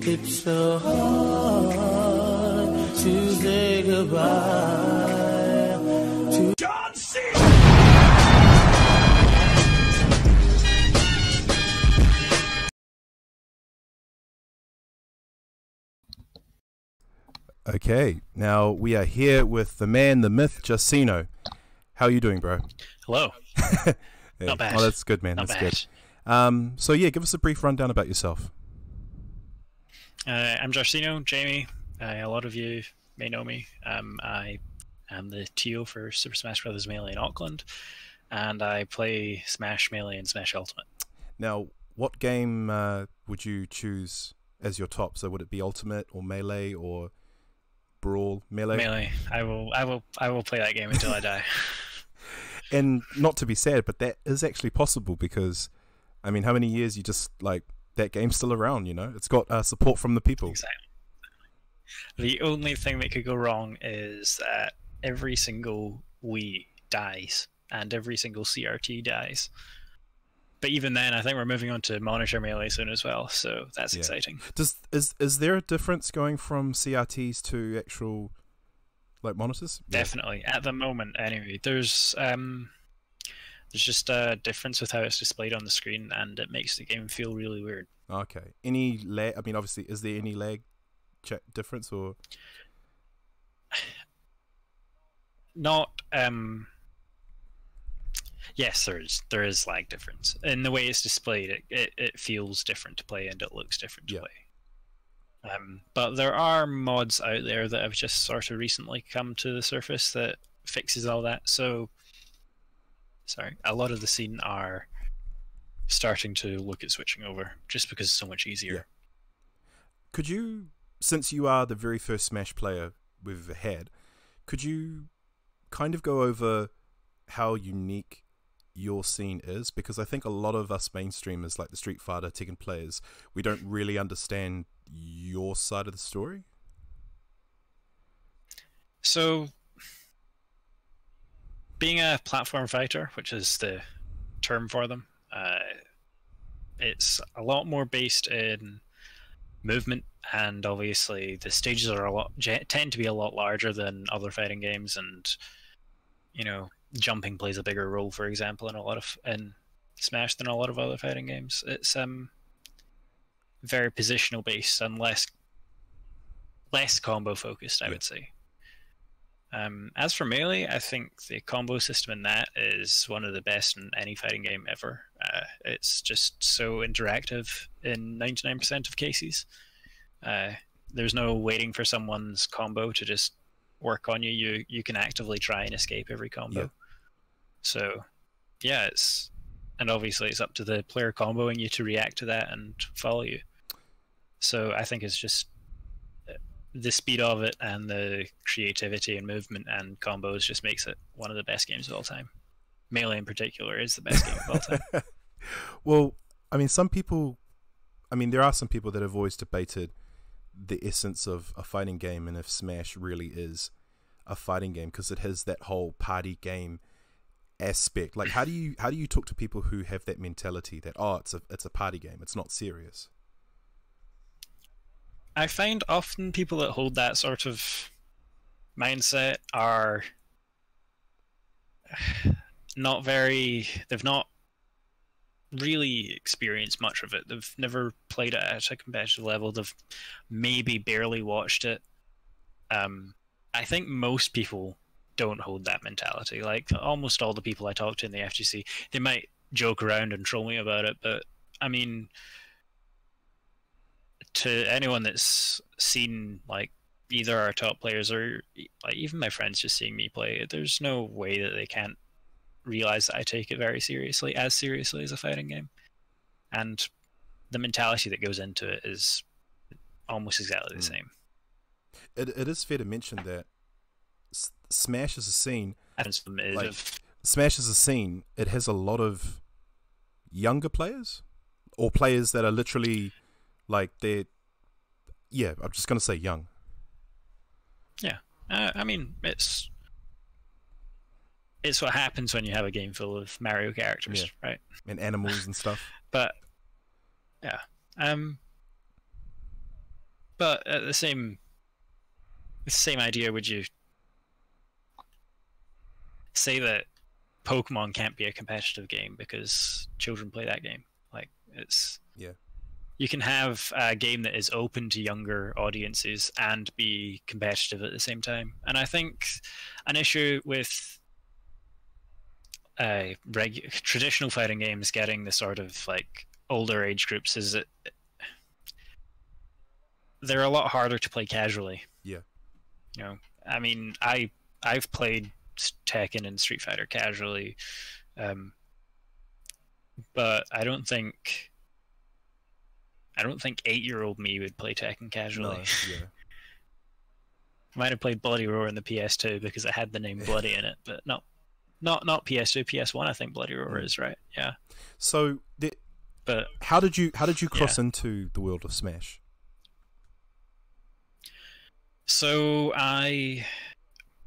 It's so hard to say goodbye to John Cena. Okay, now we are here with the man, the myth, Jarcino. How are you doing, bro? Hello. Yeah. Not bad. Oh, that's good, man. Not that's bad. good. Um, so yeah, give us a brief rundown about yourself. Uh, I'm Jarcino, Jamie. Uh, a lot of you may know me. Um, I am the TO for Super Smash Bros. Melee in Auckland, and I play Smash Melee and Smash Ultimate. Now, what game uh, would you choose as your top? So would it be Ultimate or Melee or Brawl? Melee. Melee. I will. I will. I will play that game until I die. And not to be sad, but that is actually possible because, I mean, how many years you just like that game's still around? You know, it's got uh, support from the people. Exactly. The only thing that could go wrong is that every single Wii dies and every single CRT dies. But even then, I think we're moving on to monitor melee soon as well, so that's Yeah. exciting. Does is is there a difference going from CRTs to actual like monitors? Yeah. Definitely, at the moment, anyway. There's um, there's just a difference with how it's displayed on the screen, and it makes the game feel really weird. Okay. Any lag? I mean, obviously, is there any lag difference or? Not um. Yes, there is there is lag difference in the way it's displayed. It it, it feels different to play and it looks different to Yeah. play. Um, but there are mods out there that have just sort of recently come to the surface that fixes all that. So, sorry, a lot of the scene are starting to look at switching over just because it's so much easier. Could you, since you are the very first Smash player we've ever had, could you kind of go over how unique your scene is? Because I think a lot of us mainstreamers, like the Street Fighter, Tekken players, we don't really understand your side of the story. So, being a platform fighter, which is the term for them, uh, it's a lot more based in movement, and obviously the stages are a lot tend to be a lot larger than other fighting games, and you know jumping plays a bigger role, for example, in a lot of in Smash than a lot of other fighting games. It's um very positional based and less less combo focused, I Yeah. would say. Um, as for melee, I think the combo system in that is one of the best in any fighting game ever. Uh, it's just so interactive in 99% of cases. Uh, there's no waiting for someone's combo to just work on you. You you can actively try and escape every combo. Yeah. So, yeah, it's and obviously it's up to the player comboing you to react to that and follow you. So I think it's just the speed of it and the creativity and movement and combos just makes it one of the best games of all time. Melee in particular is the best game of all time. well, I mean, some people, I mean, there are some people that have always debated the essence of a fighting game and if Smash really is a fighting game because it has that whole party game aspect. Like, how do you how do you talk to people who have that mentality that oh, it's a it's a party game, it's not serious? I find often people that hold that sort of mindset are not very they've not really experienced much of it. They've never played it at a competitive level. They've maybe barely watched it. Um, I think most people don't hold that mentality. Like almost all the people I talk to in the FGC, they might joke around and troll me about it, but I mean, to anyone that's seen like either our top players or like even my friends just seeing me play, there's no way that they can't realize that I take it very seriously, as seriously as a fighting game, and the mentality that goes into it is almost exactly the Mm. same. It it is fair to mention that S- Smash is a scene. Like- of- Smash is a scene. It has a lot of younger players or players that are literally like they're yeah. I'm just gonna say young. Uh, I mean, it's it's what happens when you have a game full of Mario characters, right? and animals and stuff. But yeah, um, but at the same the same idea, would you say that Pokemon can't be a competitive game because children play that game? Like it's Yeah. You can have a game that is open to younger audiences and be competitive at the same time. And I think an issue with uh, traditional fighting games getting the sort of like older age groups is that they're a lot harder to play casually. Yeah. You know, I mean, I I've played Tekken and Street Fighter casually, um, but I don't think I don't think eight year old me would play Tekken casually. No, yeah. Might have played Bloody Roar in the PS2 because it had the name Bloody in it, but not not not PS2, PS1. I think Bloody Roar Mm. is right. Yeah, So, the, but how did you how did you cross into the world of Smash? So I,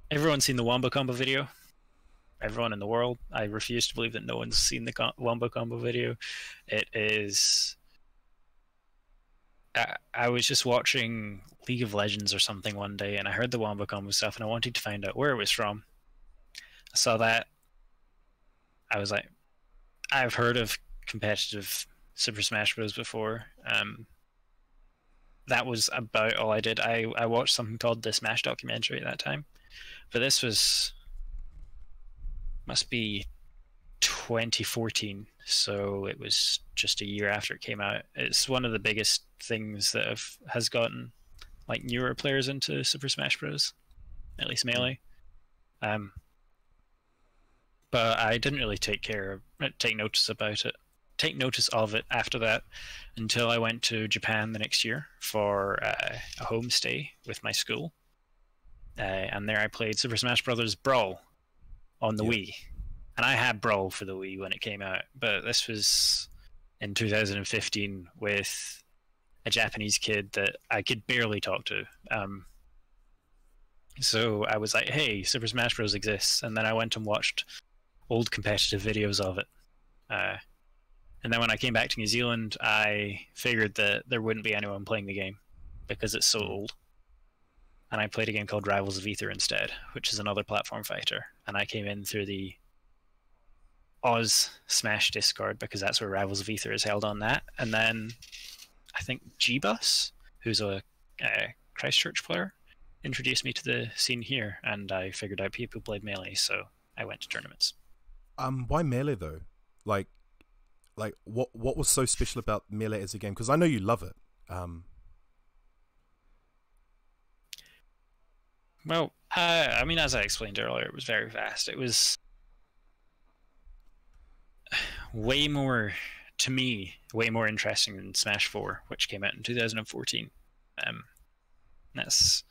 everyone's seen the Wombo Combo video. Everyone in the world. I refuse to believe that no one's seen the co- Wombo Combo video. It is. I, was just watching League of Legends or something one day, and I heard the Wombo Combo stuff, and I wanted to find out where it was from. I saw that. I was like, I've heard of competitive Super Smash Bros. before. Um, that was about all I did. I, I watched something called the Smash documentary at that time, but this was must be 2014, so it was just a year after it came out. It's one of the biggest things that have, has gotten like newer players into Super Smash Bros. At least melee. Um, but I didn't really take care of take notice about it, take notice of it after that until I went to Japan the next year for uh, a homestay with my school. Uh, and there I played Super Smash Bros. Brawl on the Yeah. Wii. And I had Brawl for the Wii when it came out, but this was in 2015 with a Japanese kid that I could barely talk to. Um, so I was like, hey, Super Smash Bros. exists. And then I went and watched old competitive videos of it. Uh, and then when I came back to New Zealand, I figured that there wouldn't be anyone playing the game because it's so old. And I played a game called Rivals of Aether instead, which is another platform fighter. And I came in through the Oz Smash Discord because that's where Rivals of Aether is held on that. And then I think G-Bus, who's a, a Christchurch player, introduced me to the scene here, and I figured out people played Melee, so I went to tournaments. Um, why melee though? Like, like what what was so special about melee as a game? Because I know you love it. Um, Well, uh, I mean, as I explained earlier, it was very fast. It was way more, to me, way more interesting than Smash 4, which came out in 2014. Um, that's,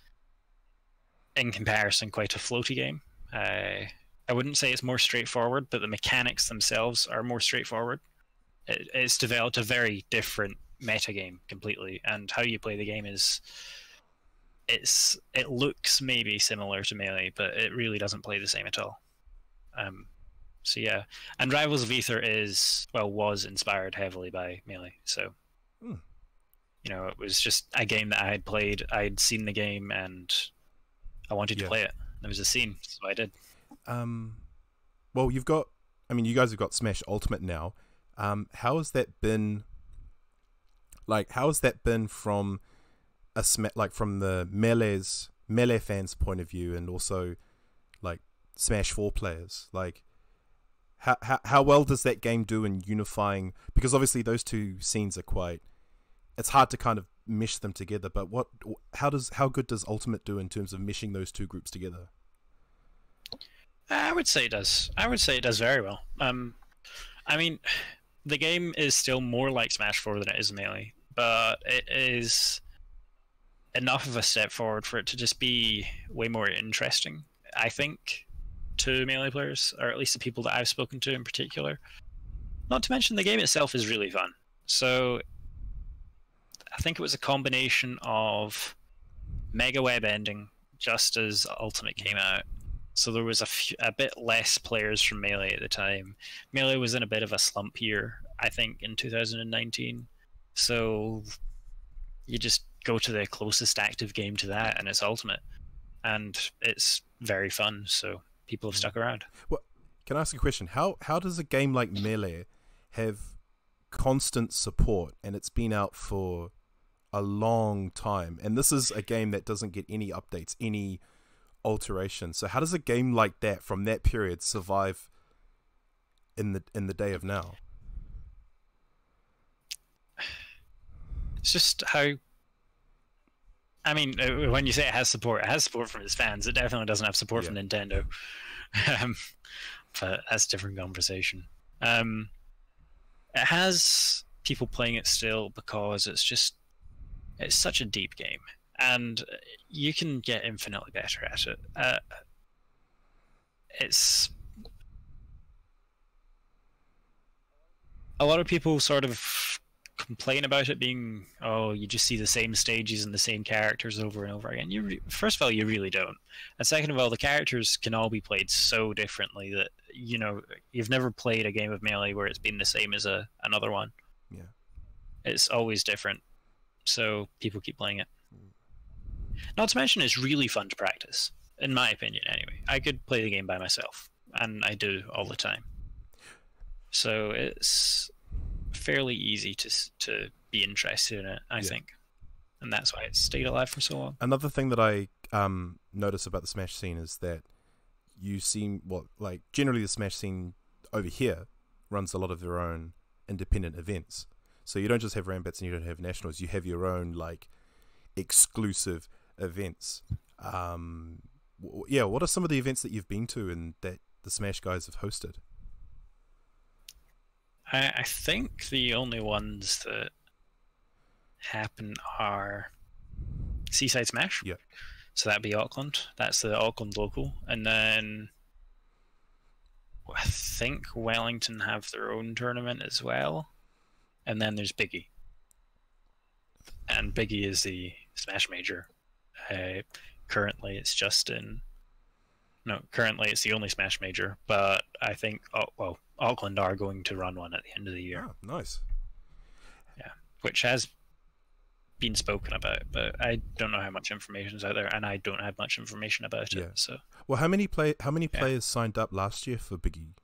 in comparison, quite a floaty game. Uh, I wouldn't say it's more straightforward, but the mechanics themselves are more straightforward. It, it's developed a very different meta game completely, and how you play the game is it's it looks maybe similar to melee, but it really doesn't play the same at all. Um, so yeah, and Rivals of Aether is well was inspired heavily by melee. So Hmm. you know, it was just a game that I had played. I'd seen the game and I wanted to play it. There was a scene, so I did. um, well, you've got. I mean, you guys have got Smash Ultimate now. Um, how has that been? Like, how has that been from a sma- like from the melee's melee fans' point of view, and also like Smash Four players? Like, how how well does that game do in unifying? Because obviously those two scenes are quite. It's hard to kind of mesh them together. But what? How does how good does Ultimate do in terms of meshing those two groups together? I would say it does. I would say it does very well. Um, I mean, the game is still more like Smash 4 than it is Melee, but it is enough of a step forward for it to just be way more interesting, I think, to Melee players, or at least the people that I've spoken to in particular. Not to mention, the game itself is really fun. So, I think it was a combination of Mega Web ending just as Ultimate came out so there was a, a bit less players from melee at the time melee was in a bit of a slump year i think in 2019 so you just go to the closest active game to that, and it's Ultimate, and it's very fun. So people have mm-hmm. stuck around. Well, Can I ask a question? How how does a game like Melee have constant support and it's been out for a long time? And this is a game that doesn't get any updates, any alterations. So how does a game like that from that period survive in the in the day of now? It's just how. I mean, uh, when you say it has support, it has support from its fans. It definitely doesn't have support from Nintendo. Um, but that's a different conversation. Um, it has people playing it still because it's just it's such a deep game, and you can get infinitely better at it. Uh, it's a lot of people sort of complain about it being oh you just see the same stages and the same characters over and over again. You re- first of all you really don't. And second of all the characters can all be played so differently that you know you've never played a game of melee where it's been the same as a another one. Yeah. it's always different. So people keep playing it. Hmm. Not to mention it's really fun to practice in my opinion anyway. I could play the game by myself and i do all the time. So it's fairly easy to to be interested in it i Yeah. think and that's why it's stayed alive for so long Another thing that I um, notice about the Smash scene is that you seem well, like generally the Smash scene over here runs a lot of their own independent events. So you don't just have Rambits and you don't have nationals. You have your own like exclusive events. Um, w- yeah, what are some of the events that you've been to and that the Smash guys have hosted? I, I think the only ones that happen are Seaside Smash. Yeah. So that'd be Auckland. That's the Auckland local, and then I think Wellington have their own tournament as well, and then there's Biggie. And Biggie is the Smash Major. Uh, currently, it's just in. No, currently it's the only Smash Major, but I think oh, well, Auckland are going to run one at the end of the year, Oh, nice. Yeah, which has been spoken about, but I don't know how much information is out there, and I don't have much information about Yeah. it. So Well, how many play? How many Yeah. players signed up last year for Biggie?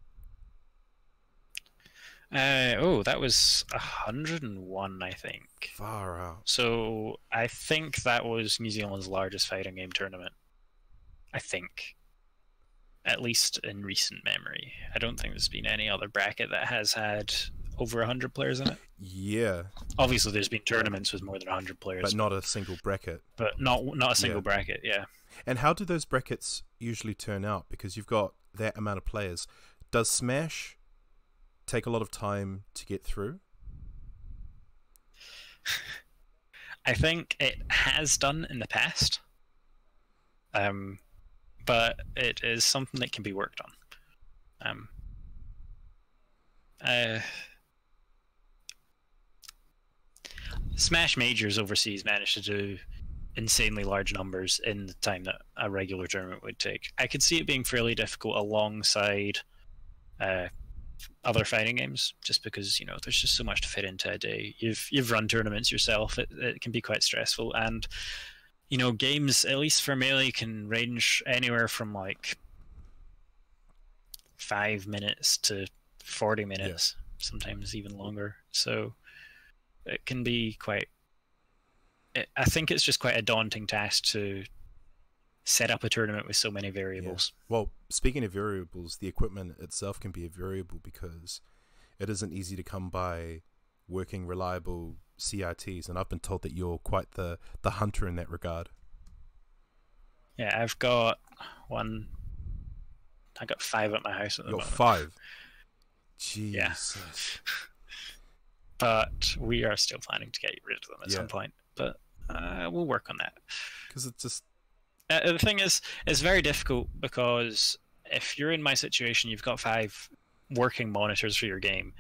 Uh, oh, that was 101, I think. Far out. So I think that was New Zealand's largest fighting game tournament. I think. At least in recent memory. I don't think there's been any other bracket that has had over 100 players in it. Yeah, Obviously, there's been tournaments with more than 100 players, but not a single bracket. but not not a single Yeah. bracket, yeah. And how do those brackets usually turn out? Because you've got that amount of players. Does Smash take a lot of time to get through? I think it has done in the past, um, but it is something that can be worked on. Um, uh, Smash Majors overseas managed to do insanely large numbers in the time that a regular tournament would take. I could see it being fairly difficult alongside uh, other fighting games, just because you know there's just so much to fit into a day. You've you've run tournaments yourself; it, it can be quite stressful, and you know games at least for melee can range anywhere from like five minutes to forty minutes, sometimes even longer. So it can be quite. I think it's just quite a daunting task to set up a tournament with so many variables. Well, speaking of variables, the equipment itself can be a variable because it isn't easy to come by working reliable CRTs, and I've been told that you're quite the, the hunter in that regard. Yeah, I've got one. I got five at my house at the got moment. five. Jesus. but we are still planning to get rid of them at Yeah. some point. But uh, we'll work on that. Because it's just Uh, the thing is, it's very difficult because if you're in my situation, you've got five working monitors for your game.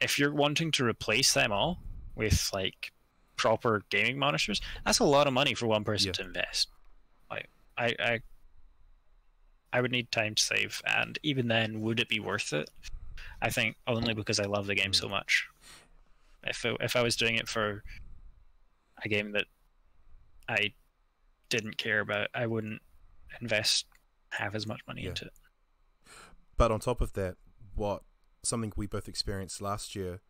If you're wanting to replace them all with like proper gaming monitors, that's a lot of money for one person Yeah. to invest. Like, I, I, I would need time to save, and even then, would it be worth it? I think only because I love the game hmm. so much. If it, if I was doing it for a game that I didn't care about. I wouldn't invest half as much money Yeah. into it. But on top of that, what something we both experienced last year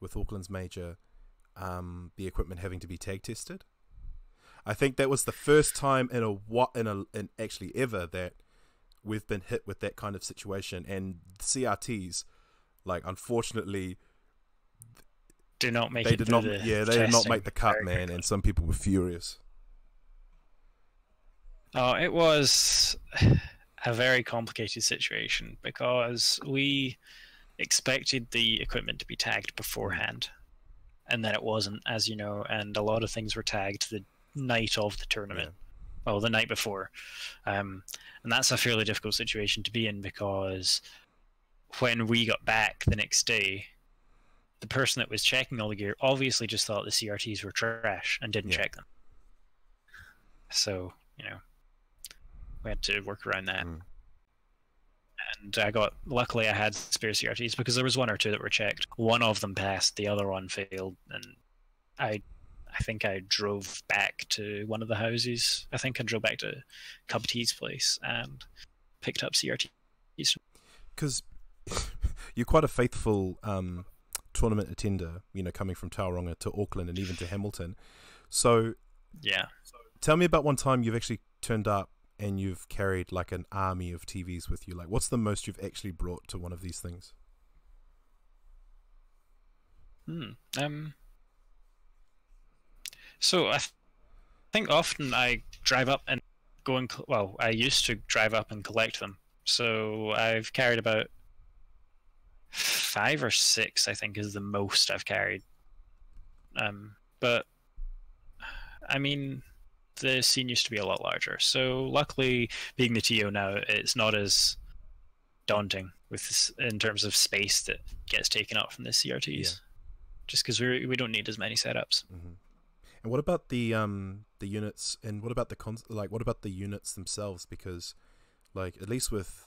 with Auckland's major, um, the equipment having to be tag tested. I think that was the first time in a what in a in actually ever that we've been hit with that kind of situation. And CRTs, like unfortunately, Do not make they it did not. Yeah, they did not make the cut, very man. quickly. And some people were furious. Oh, it was a very complicated situation because we expected the equipment to be tagged beforehand, and then it wasn't, as you know, and a lot of things were tagged the night of the tournament. Well, the night before, um, and that's a fairly difficult situation to be in because when we got back the next day, the person that was checking all the gear obviously just thought the CRTs were trash and didn't Yeah. check them. So you know, we had to work around that. Mm. And I got luckily I had spare CRTs because there was one or two that were checked. One of them passed, the other one failed, and I I think I drove back to one of the houses. I think I drove back to Cub T's place and picked up CRTs. because you're quite a faithful um, tournament attender, you know, coming from Tauranga to Auckland and even to Hamilton. So Yeah. tell me about one time you've actually turned up and you've carried like an army of TVs with you. Like, what's the most you've actually brought to one of these things? Hmm. Um. So I th- think often I drive up and go and col- well, I used to drive up and collect them. So I've carried about five or six. I think is the most I've carried. Um, but I mean, the scene used to be a lot larger. So luckily, being the TO now, it's not as daunting with this, in terms of space that gets taken up from the CRTs Yeah. just because we we don't need as many setups. hmm And what about the um the units? And what about the cons? Like, what about the units themselves? Because, like, at least with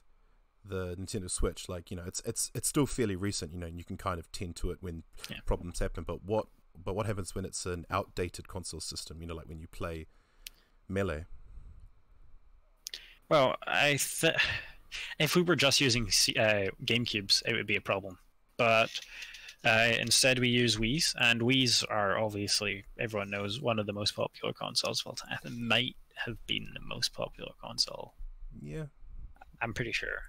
the Nintendo Switch, like you know, it's it's it's still fairly recent. You know, and you can kind of tend to it when Yeah. problems happen. But what but what happens when it's an outdated console system? You know, like when you play Melee. Well, I th- if we were just using C- uh, GameCubes, it would be a problem. But uh, instead, we use Wii's, and Wii's are obviously everyone knows one of the most popular consoles of all time. It might have been the most popular console. Yeah. I'm pretty sure.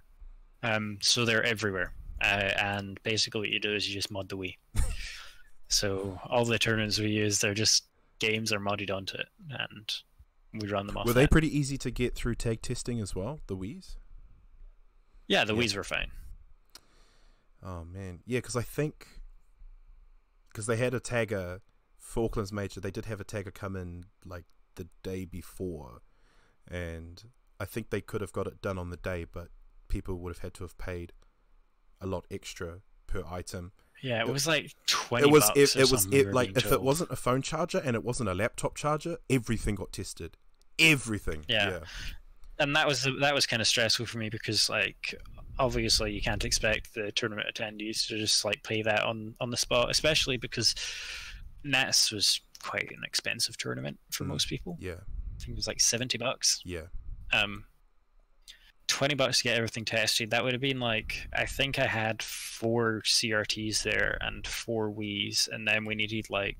Um, so they're everywhere, uh, and basically what you do is you just mod the Wii. so all the tournaments we use, they're just games are modded onto it, and we run them off. Were they pretty easy to get through tag testing as well? The Wii's. Yeah, the Yeah. Wii's were fine. Oh man, yeah, because I think because they had a tagger for Auckland's major, they did have a tagger come in like the day before, and I think they could have got it done on the day, but people would have had to have paid a lot extra per item. Yeah, it It- was like twenty. it was bucks it, it was it, like if it wasn't a phone charger and it wasn't a laptop charger, everything got tested. Everything. Yeah. yeah. and that was that was kind of stressful for me because like obviously you can't expect the tournament attendees to just like play that on on the spot, especially because Nats was quite an expensive tournament for Mm. most people. Yeah. I think it was like seventy bucks. Yeah. Um, twenty bucks to get everything tested. That would have been like I think I had four CRTs there and four Wii's, and then we needed like.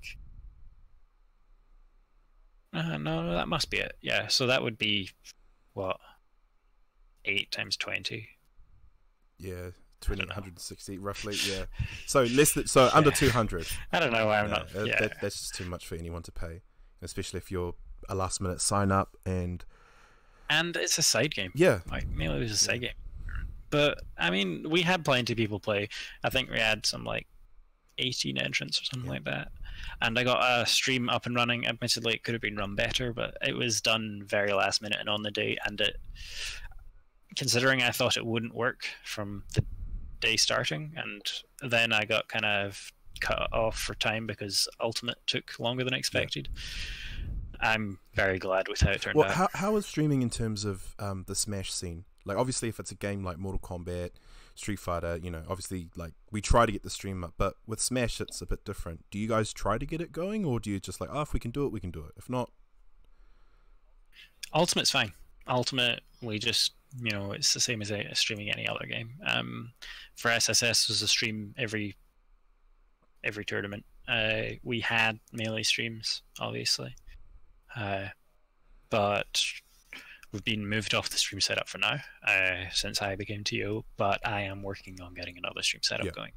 Uh, no, that must be it. Yeah, so that would be what eight times twenty. Yeah. 20, don't know. 160 roughly. Yeah. So less than so under 200. I don't know. Why I'm No, not. Yeah, that- that's just too much for anyone to pay, especially if you're a last minute sign up and and it's a side game. yeah, Like mainly it was a side game. But I mean, we had plenty of people play. I think we had some like 18 entrants or something Yeah. like that. And I got a stream up and running. Admittedly, it could have been run better, but it was done very last minute and on the day. And it, considering I thought it wouldn't work from the day starting, and then I got kind of cut off for time because Ultimate took longer than expected. I'm very glad with how it turned Well, out. how how is streaming in terms of um, the Smash scene? Like, obviously, if it's a game like Mortal Kombat, Street Fighter, you know, obviously, like we try to get the stream up, but with Smash, it's a bit different. Do you guys try to get it going, or do you just like, oh, if we can do it, we can do it. If not, Ultimate's fine. Ultimate, we just you know it's the same as a, streaming any other game. Um, for SSS was a stream every every tournament. Uh, we had melee streams, obviously, uh, but we've been moved off the stream setup for now uh, since I became TO. But I am working on getting another stream setup Yeah. going.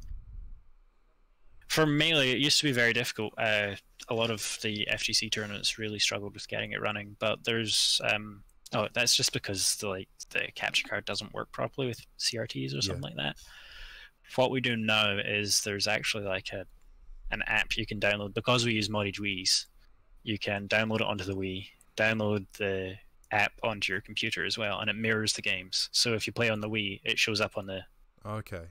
For melee, it used to be very difficult. Uh, a lot of the FGC tournaments really struggled with getting it running, but there's um, oh, that's just because the like the capture card doesn't work properly with CRTs or something like that. What we do now is there's actually like a an app you can download because we use Modded Wii's. You can download it onto the Wii, download the app onto your computer as well, and it mirrors the games. So if you play on the Wii, it shows up on the Okay.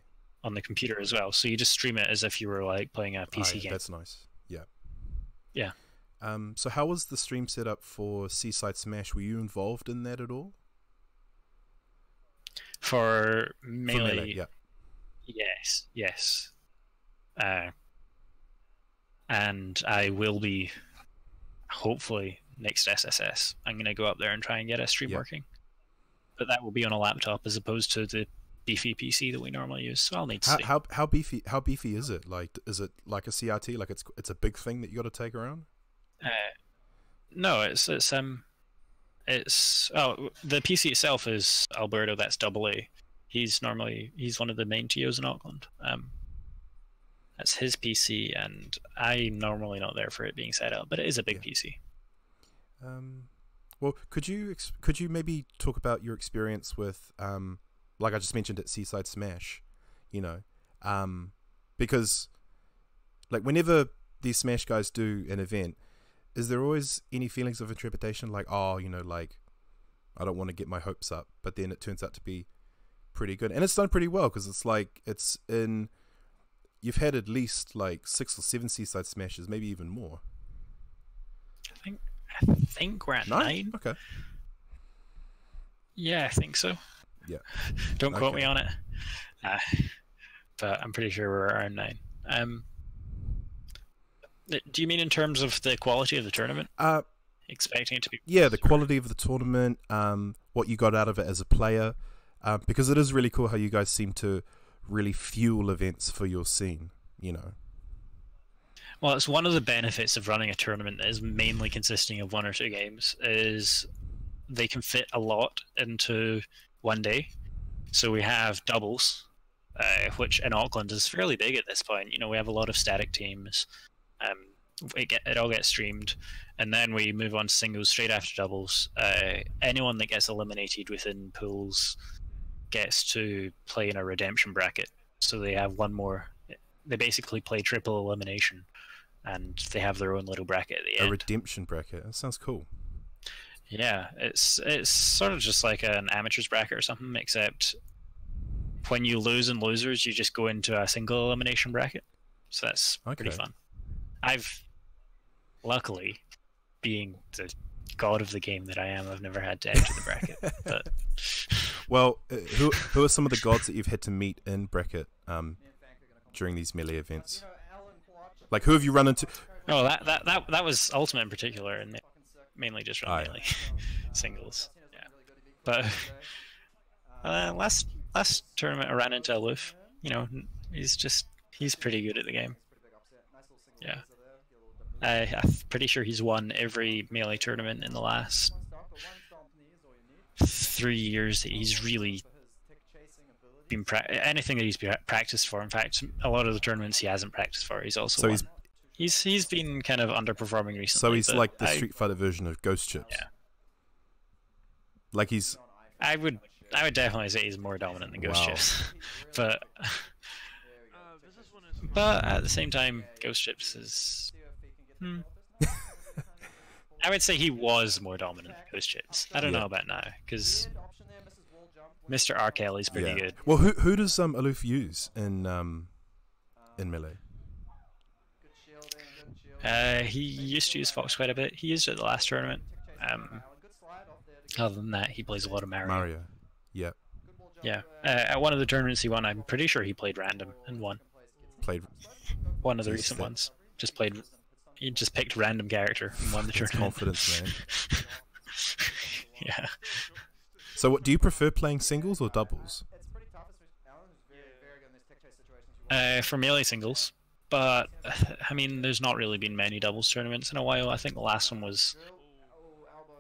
on the computer as well. So you just stream it as if you were like playing a PC game. That's nice. Yeah. Yeah. Um, so how was the stream set up for Seaside Smash? Were you involved in that at all? For For melee, yeah. yes, yes. Uh, and I will be, hopefully, next SSS. I'm going to go up there and try and get a stream Yeah. working. But that will be on a laptop as opposed to the beefy PC that we normally use. So I'll need to How, see. how how beefy how beefy is it? Like, is it like a CRT? Like it's it's a big thing that you got to take around? Uh, no, it's it's um, it's oh the PC itself is Alberto. That's double A. He's normally he's one of the main TOs in Auckland. Um, that's his PC, and I'm normally not there for it being set up, but it is a big Yeah. PC. Um, well, could you could you maybe talk about your experience with um, like I just mentioned at Seaside Smash, you know, um, because like whenever these Smash guys do an event, is there always any feelings of interpretation like oh you know like I don't want to get my hopes up, but then it turns out to be pretty good and it's done pretty well because it's like it's in you've had at least like six or seven Seaside Smashes, maybe even more. I think we're at nine. Okay. Yeah, I think so. Yeah. Don't quote me on it. Uh, but I'm pretty sure we're around nine. Um, do you mean in terms of the quality of the tournament? Uh, Expecting it to be yeah, the quality of the tournament, um, what you got out of it as a player, um, because it is really cool how you guys seem to really fuel events for your scene. You know, Well, it's one of the benefits of running a tournament that is mainly consisting of one or two games is they can fit a lot into one day. So we have doubles, uh, which in Auckland is fairly big at this point. You know, we have a lot of static teams. Um, it, get, it all gets streamed, and then we move on to singles straight after doubles. Uh, anyone that gets eliminated within pools gets to play in a redemption bracket. So they have one more. They basically play triple elimination, and they have their own little bracket at the a end. redemption bracket. That sounds cool. Yeah, it's it's sort of just like an amateurs bracket or something, except when you lose in losers, you just go into a single elimination bracket. So that's pretty Okay. fun. I've luckily, being the god of the game that I am, I've never had to enter the bracket. But Well, uh, who who are some of the gods that you've had to meet in bracket um, during these melee events? Like, who have you run into? oh, that that that that was ultimate in particular, and mainly just run melee singles. Yeah, but uh, last last tournament I ran into Aluf. You know, he's just he's pretty good at the game. Yeah. I, I'm pretty sure he's won every melee tournament in the last three years. He's really been pra- anything that he's pra- practiced for. In fact, a lot of the tournaments he hasn't practiced for, he's also So won. he's He's he's been kind of underperforming recently. so he's like the I, Street Fighter version of Ghost Chips. Yeah. Like he's I would I would definitely say he's more dominant than Ghost Wow. Chips, but but at the same time, Ghost Chips is. Hmm. I would say he was more dominant than Ghost Chips. I don't Yeah. know about now because Mr. R. Kelly's pretty yeah. good. Well, who who does um Aluf use in um in melee? Uh, he used to use Fox quite a bit. He used it at the last tournament. Um, other than that, he plays a lot of Mario. Mario. Yeah. Yeah. Uh, at one of the tournaments he won, I'm pretty sure he played random and won. Played One of the recent ones. Just played. He just picked random character and won the tournament. confidence, man. yeah. So, what do you prefer playing singles or doubles? Uh, for melee singles, but I mean, there's not really been many doubles tournaments in a while. I think the last one was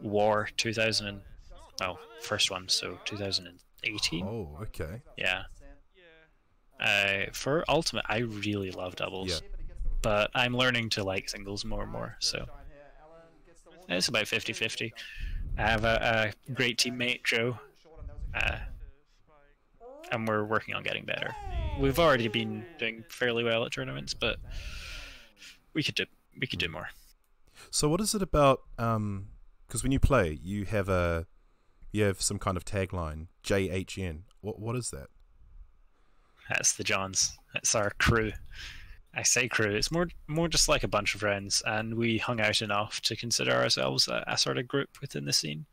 War 2000. And, well, first one, so 2018. Oh, okay. Yeah. Uh, for Ultimate, I really love doubles, Yeah. but I'm learning to like singles more and more. So it's about 50-50. I have a, a great teammate, Joe, uh, and we're working on getting better. We've already been doing fairly well at tournaments, but we could do we could do more. So, what is it about? Um, because when you play, you have a, you have some kind of tagline, JHN. What what is that? That's the Johns. That's our crew. I say crew. It's more more just like a bunch of friends, and we hung out enough to consider ourselves a, a sort of group within the scene.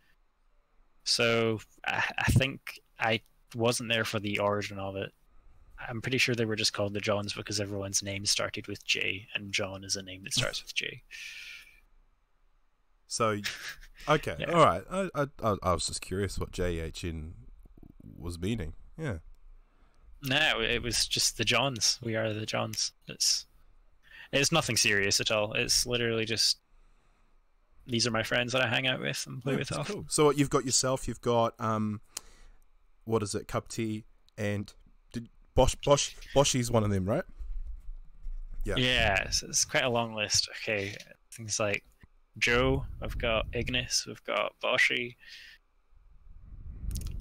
So I, I think I wasn't there for the origin of it. I'm pretty sure they were just called the Johns because everyone's name started with J, and John is a name that starts with J. So, okay, Yeah. all right. I, I I was just curious what JHN was meaning. Yeah. No, it was just the Johns. We are the Johns. It's it's nothing serious at all. It's literally just these are my friends that I hang out with and play with often. cool. So what you've got yourself, you've got um, what is it, Cub T, and did Bosch Bosch Boshy's one of them, right? Yeah. Yeah, it's, it's quite a long list. Okay, things like Joe. I've got Ignis. We've got Boshy.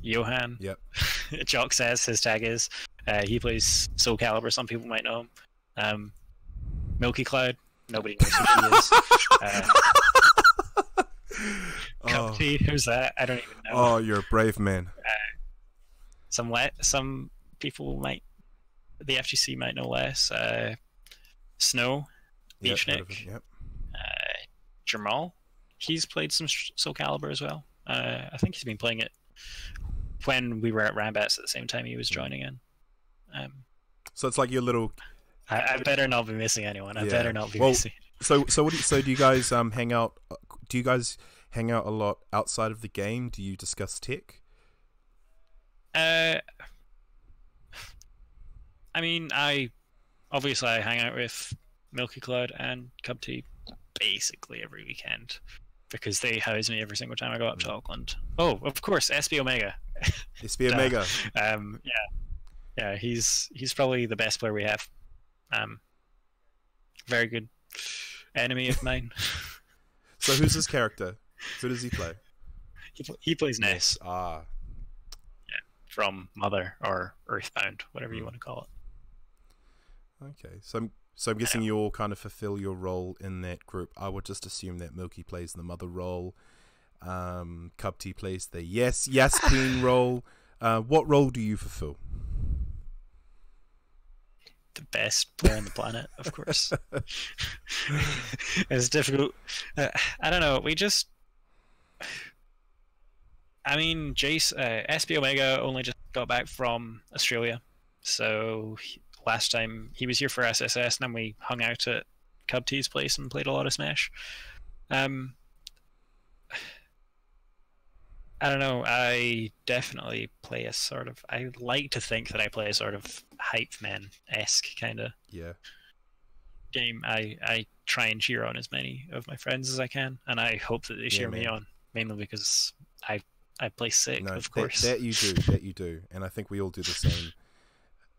Johan. Yep. Jock says his tag is. Uh, he plays Soul Calibur. Some people might know him. Um, Milky Cloud. Nobody knows who he is. Uh, Cup Oh, Tea. Who's that? I don't even know. oh, you're a brave man. some le- some people might the FGC might know less. Uh, Snow, Yep, Beachnik, Yep. uh, Jamal, he's played some Soul Calibur as well. Uh, I think he's been playing it when we were at Rambats at the same time he was joining in. Um, So it's like your little. I, I better not be missing anyone. I Yeah. better not be Well, missing. So so what? Do you, so do you guys um hang out? uh, Do you guys hang out a lot outside of the game? Do you discuss tech? Uh, I mean, I obviously I hang out with Milky Cloud and Cub T basically every weekend because they house me every single time I go up to Auckland. Oh, of course, SB Omega. SB Omega. Um, yeah, yeah, he's he's probably the best player we have. Um, very good enemy of mine. So who's his character? Who does he play? he, he plays Ness Ah, Yeah, from Mother or Earthbound, whatever Hmm. you want to call it. okay. So I'm so I'm guessing you all kind of fulfill your role in that group. I would just assume that Milky plays the mother role. Um, Tea plays the yes yes queen role. Uh, what role do you fulfill? The best player on the planet, of course. it's difficult. Uh, I don't know. We just. I mean, Jace, uh, SB Omega only just got back from Australia. So he- last time he was here for SSS, and then we hung out at Cub T's place and played a lot of Smash. Um, I don't know. I definitely play a sort of. I like to think that I play a sort of hype man esque kind of Yeah. game. I I try and cheer on as many of my friends as I can, and I hope that they cheer me on mainly because I I play sick, No, of that- course. That, you do, that you do, and I think we all do the same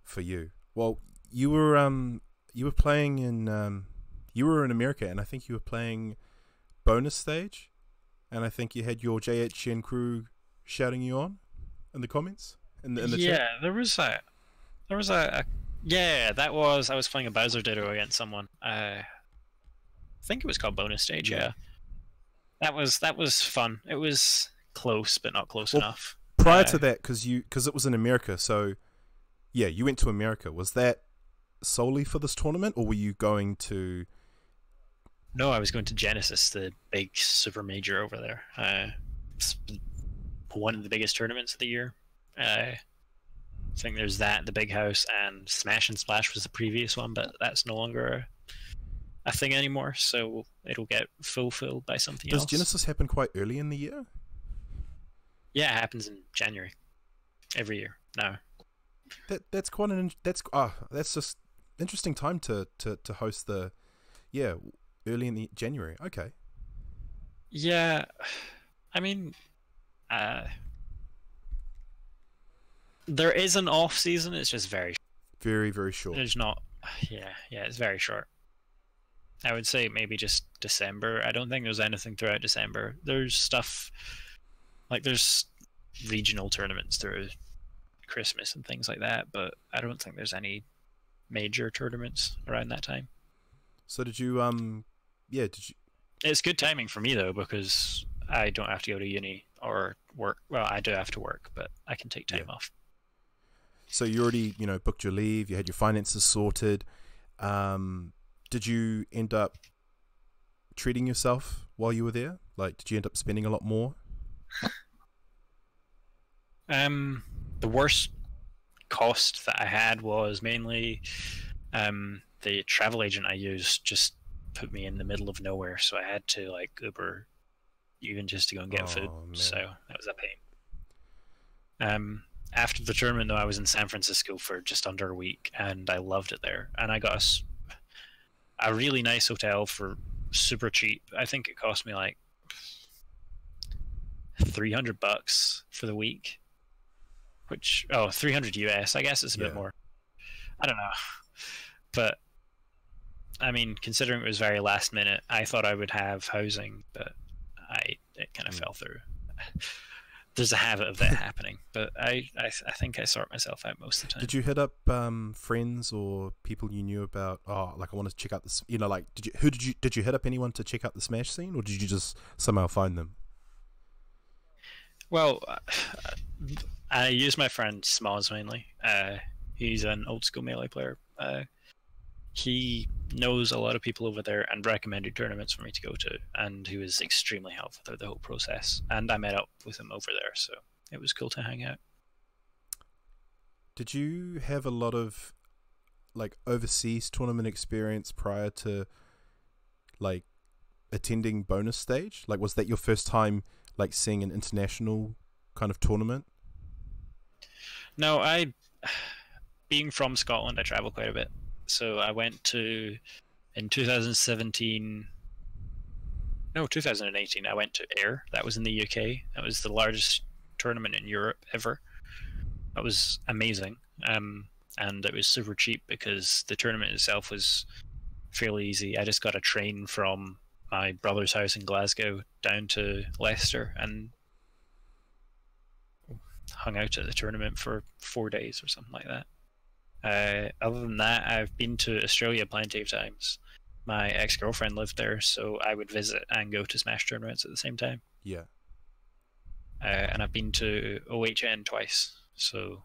for you. Well, you were um you were playing in um you were in America, and I think you were playing bonus stage, and I think you had your JHN crew shouting you on in the comments in the in the yeah, chat. there was a there was a, a yeah that was I was playing a Bowser Ditto against someone. Uh, I think it was called bonus stage. Yeah. Yeah. that was that was fun. It was close, but not close Well, enough. Prior Uh, to that, because you because it was in America, so yeah, you went to America. Was that solely for this tournament, or were you going to? No, I was going to Genesis, the big super major over there. Uh, it's one of the biggest tournaments of the year. Uh, I think there's that, the Big House, and Smash and Splash was the previous one, but that's no longer a, thing anymore. So it'll get fulfilled by something Does else. Does Genesis happen quite early in the year? Yeah, it happens in January every year now. That that's quite an that's ah that's just interesting time to to to host the yeah early in the January. Okay. Yeah, I mean, uh, there is an off season. It's just very. Very very short. There's not. Yeah, yeah, it's very short. I would say maybe just December. I don't think there's anything throughout December. There's stuff like there's regional tournaments through Christmas and things like that, but I don't think there's any major tournaments around that time. So did you um yeah did you It's good timing for me though because I don't have to go to uni or work. Well, I do have to work, but I can take time Yeah. off. so you already you know booked your leave you had your finances sorted um did you end up treating yourself while you were there like did you end up spending a lot more Um, the worst cost that I had was mainly um, the travel agent I used just put me in the middle of nowhere, so I had to like Uber even just to go and get food. Oh, man. So that was a pain. Um, after the tournament, though, I was in San Francisco for just under a week, and I loved it there. And I got a really nice hotel for super cheap. I think it cost me like three hundred bucks for the week, which oh, 300 US. I guess it's a Yeah. bit more. I don't know, but I mean, considering it was very last minute, I thought I would have housing, but I it kind of Mm. fell through. There's a habit of that happening, but I, I I think I sort myself out most of the time. did you hit up um friends or people you knew about oh like i want to check out this you know like did you who did you did you hit up anyone to check out the smash scene or did you just somehow find them Well, uh, I use my friend Smalls mainly. Uh, he's an old school melee player. Uh, he knows a lot of people over there and recommended tournaments for me to go to, and he was extremely helpful through the whole process. And I met up with him over there, so it was cool to hang out. Did you have a lot of like overseas tournament experience prior to like attending bonus stage? Like was that your first time like seeing an international kind of tournament? No, I, being from Scotland, I travel quite a bit. So I went to, in 2017, no, 2018, I went to Air. That was in the UK. That was the largest tournament in Europe ever. That was amazing. Um, and it was super cheap because the tournament itself was fairly easy. I just got a train from my brother's house in Glasgow down to Leicester and hung out at the tournament for four days or something like that. Uh, other than that, I've been to Australia plenty of times. My ex girlfriend lived there, so I would visit and go to Smash tournaments at the same time. Yeah. Uh, and I've been to JHN twice, so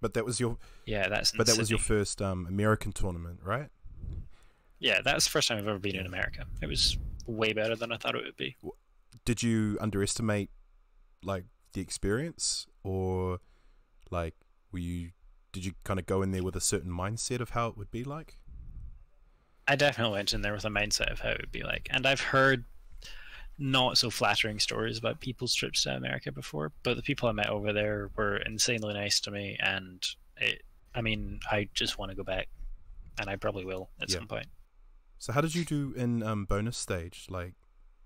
But that was your yeah, that's. but that was your first um American tournament, right? Yeah, that's the first time I've ever been in America. It was way better than I thought it would be. Did you underestimate like the experience or like were you did you kind of go in there with a certain mindset of how it would be like? I definitely went in there with a mindset of how it would be like, and I've heard not so flattering stories about people's trips to America before, but the people I met over there were insanely nice to me, and it. I mean, I just want to go back, and I probably will at Yeah. some point. So how did you do in um, bonus stage? Like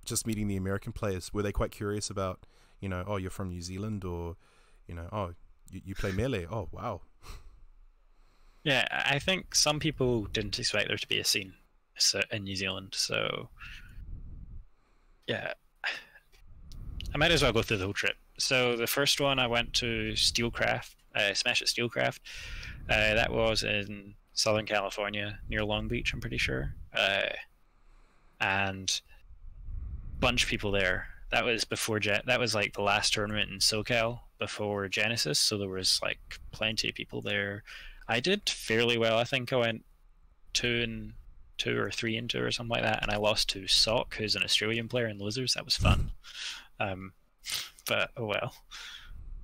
just meeting the American players, were they quite curious about, you know, oh you're from New Zealand or, you know, oh you, you play melee? Oh wow. Yeah, I think some people didn't expect there to be a scene in New Zealand, so yeah, I might as well go through the whole trip. So the first one, I went to Steelcraft, uh, Smash at Steelcraft. Uh, that was in Southern California, near Long Beach, I'm pretty sure. Uh, and bunch of people there. That was before Jet. that was like the last tournament in SoCal before Genesis, so there was like plenty of people there. I did fairly well. I think I went two and two or three into or something like that, and I lost to Sock, who's an Australian player in losers. That was fun. Um, but oh well.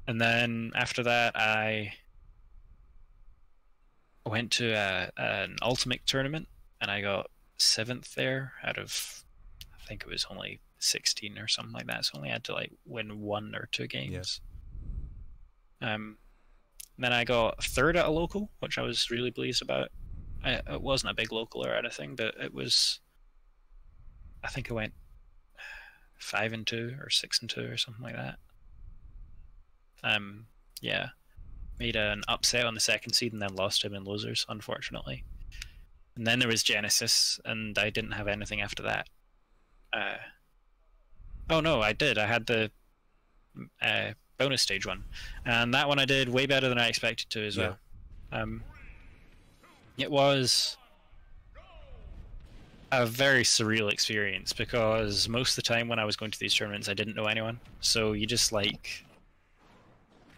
And then after that, I went to a, an ultimate tournament, and I got seventh there out of I think it was only 16 or something like that. So only had to like win one or two games. Um, then I got third at a local, which I was really pleased about. I, it wasn't a big local or anything, but it was. I think I went five and two or six and two or something like that. Um, yeah, made an upset on the second seed and then lost him in losers, unfortunately. And then there was Genesis, and I didn't have anything after that. Uh, oh no, I did. I had the uh, bonus stage one, and that one I did way better than I expected to as Yeah. well. Um, it was a very surreal experience because most of the time when I was going to these tournaments, I didn't know anyone. So you just like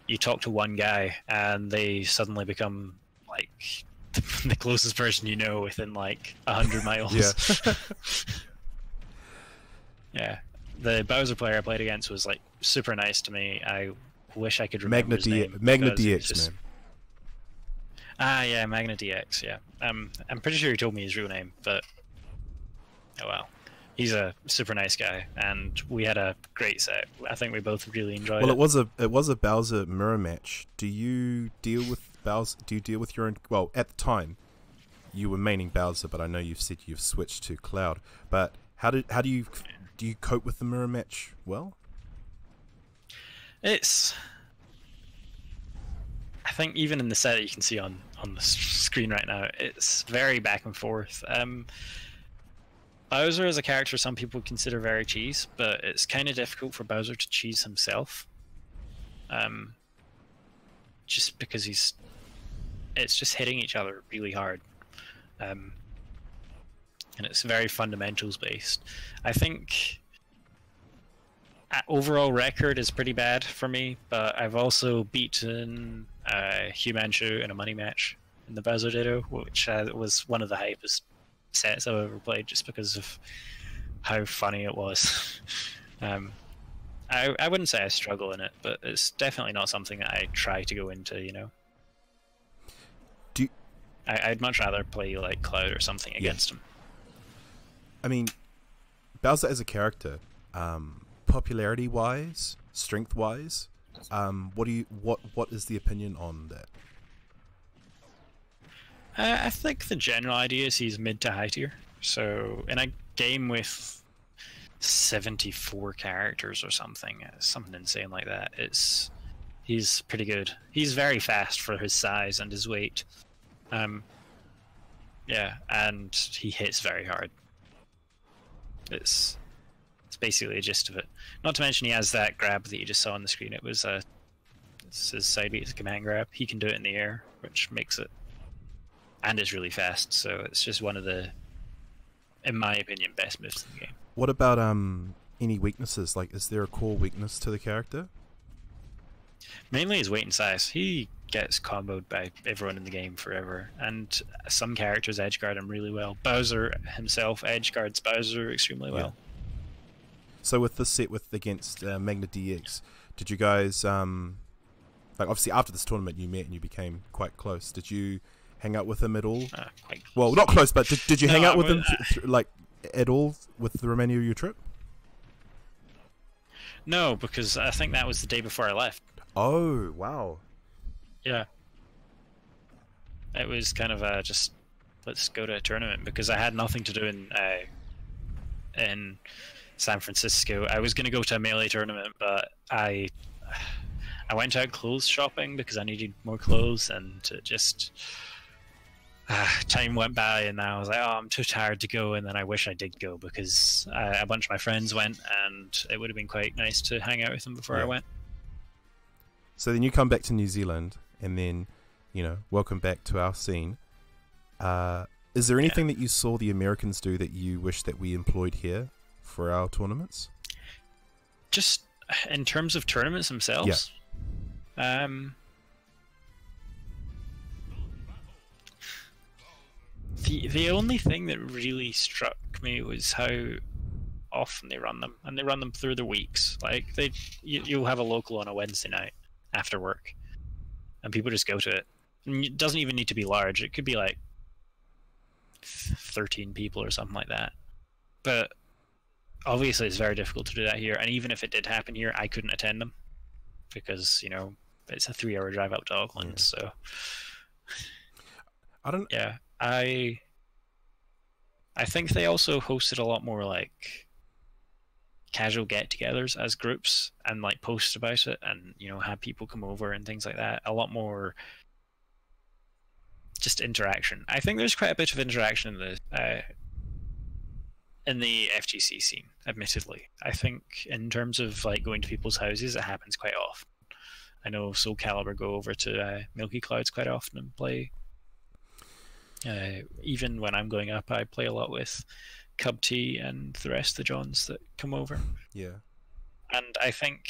you talk to one guy, and they suddenly become like the closest person you know within like a hundred miles. Yeah. Yeah. The Bowser player I played against was like super nice to me. I wish I could remember Magna, his D- name Magna DX, just- man. Ah, yeah, Magna DX. Yeah. Um, I'm pretty sure he told me his real name, but oh well. He's a super nice guy, and we had a great set. I think we both really enjoyed Well, it. it was a it was a Bowser mirror match. Do you deal with Bowser? Do you deal with your own? Well, at the time, you were maining Bowser, but I know you've said you've switched to Cloud. But how did how do you do you cope with the mirror match well? It's. I think even in the set that you can see on on the screen right now, it's very back and forth. Um, Bowser is a character some people consider very cheese, but it's kind of difficult for Bowser to cheese himself. Um, just because he's, it's just hitting each other really hard, um, and it's very fundamentals based. I think uh, overall record is pretty bad for me, but I've also beaten uh, Humanchu in a money match in the Bowser Ditto, which uh, was one of the hypest sets I've ever played just because of how funny it was. um, I, I wouldn't say I struggle in it, but it's definitely not something that I try to go into, you know? Do you, I, I'd much rather play like Cloud or something against him. I mean, Bowser as a character, um, popularity wise, strength wise, um, what do you what what is the opinion on that? Uh, I think the general idea is he's mid to high tier. So in a game with 74 characters or something, uh, something insane like that, it's he's pretty good. He's very fast for his size and his weight. Um, yeah, and he hits very hard. It's it's basically the gist of it. Not to mention he has that grab that you just saw on the screen. It was a it's his side B, his command grab. He can do it in the air, which makes it and is really fast. So it's just one of the, in my opinion, best moves in the game. What about um any weaknesses? Like, is there a core weakness to the character? Mainly his weight and size. He gets comboed by everyone in the game forever, and some characters edgeguard him really well. Bowser himself edgeguards Bowser extremely well. So with this set with against uh, Magna DX, did you guys um like obviously after this tournament you met and you became quite close? Did you hang out with him at all? Uh, quite Well, not close, but did, did you hang out I with him th- th- like at all with the remainder of your trip? No, because I think that was the day before I left. Oh wow! Yeah. It was kind of uh, just let's go to a tournament because I had nothing to do in uh, in San Francisco. I was going to go to a melee tournament, but I I went out clothes shopping because I needed more clothes, and it just uh, time went by, and I was like, oh, I'm too tired to go, and then I wish I did go because uh, a bunch of my friends went, and it would have been quite nice to hang out with them before Yeah. I went. So then you come back to New Zealand, and then you know, welcome back to our scene. Uh, is there anything that you saw the Americans do that you wish that we employed here for our tournaments? just in terms of tournaments themselves yeah. um the the only thing that really struck me was how often they run them and they run them through the weeks like they you, you'll have a local on a wednesday night after work and people just go to it and it doesn't even need to be large it could be like 13 people or something like that but obviously it's very difficult to do that here, and even if it did happen here, I couldn't attend them because you know it's a three-hour drive up to Auckland. Yeah. So I don't. yeah, I I think they also hosted a lot more like casual get-togethers as groups and like post about it, and you know have people come over and things like that. A lot more just interaction. I think there's quite a bit of interaction in the uh, in the FGC scene. Admittedly, I think in terms of like going to people's houses, it happens quite often. I know Soul Calibur go over to uh, Milky Clouds quite often and play. Uh, even when I'm going up, I play a lot with Cub T and the rest of the Johns that come over. Yeah. And I think,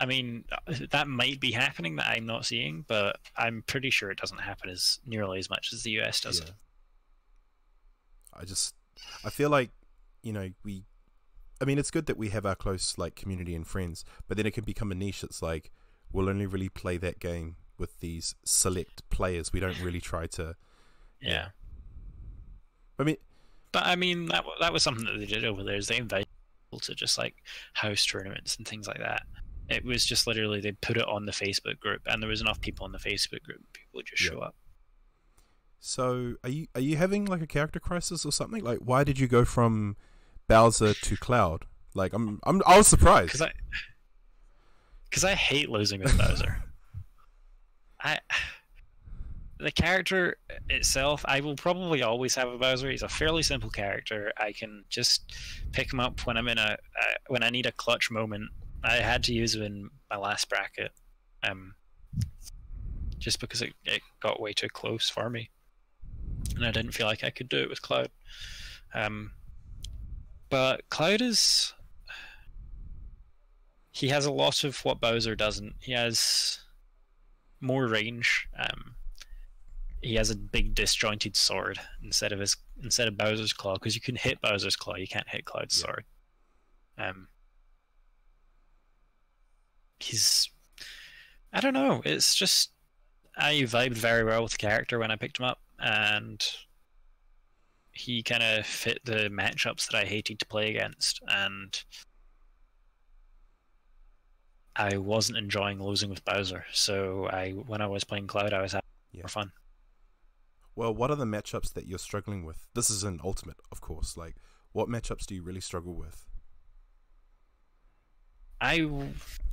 I mean, that might be happening that I'm not seeing, but I'm pretty sure it doesn't happen as nearly as much as the US does. yeah. I just I feel like you know we I mean it's good that we have our close like community and friends but then it can become a niche it's like we'll only really play that game with these select players we don't really try to Yeah. I mean But I mean, that that was something that they did over there. Is they invited people to just like house tournaments and things like that. It was just literally they put it on the Facebook group, and there was enough people in the Facebook group. People would just Yeah. show up. so are you are you having like a character crisis or something like why did you go from Bowser to Cloud like I'm I'm I was surprised Because I, because I hate losing with Bowser. I, the character itself, I will probably always have a Bowser. He's a fairly simple character. I can just pick him up when I'm in a uh, when I need a clutch moment. I had to use him in my last bracket, um, just because it, it got way too close for me, and I didn't feel like I could do it with Cloud. Um, but Cloud is he has a lot of what Bowser doesn't. He has more range. Um, he has a big disjointed sword instead of his instead of Bowser's claw because you can hit Bowser's claw, you can't hit Cloud's Yeah. sword. Um, he's I don't know. It's just I vibed very well with the character when I picked him up, and he kind of fit the matchups that I hated to play against, and I wasn't enjoying losing with Bowser. So I, when I was playing Cloud, I was having Yeah. more fun. Well what are the matchups that you're struggling with this is an ultimate of course like what matchups do you really struggle with I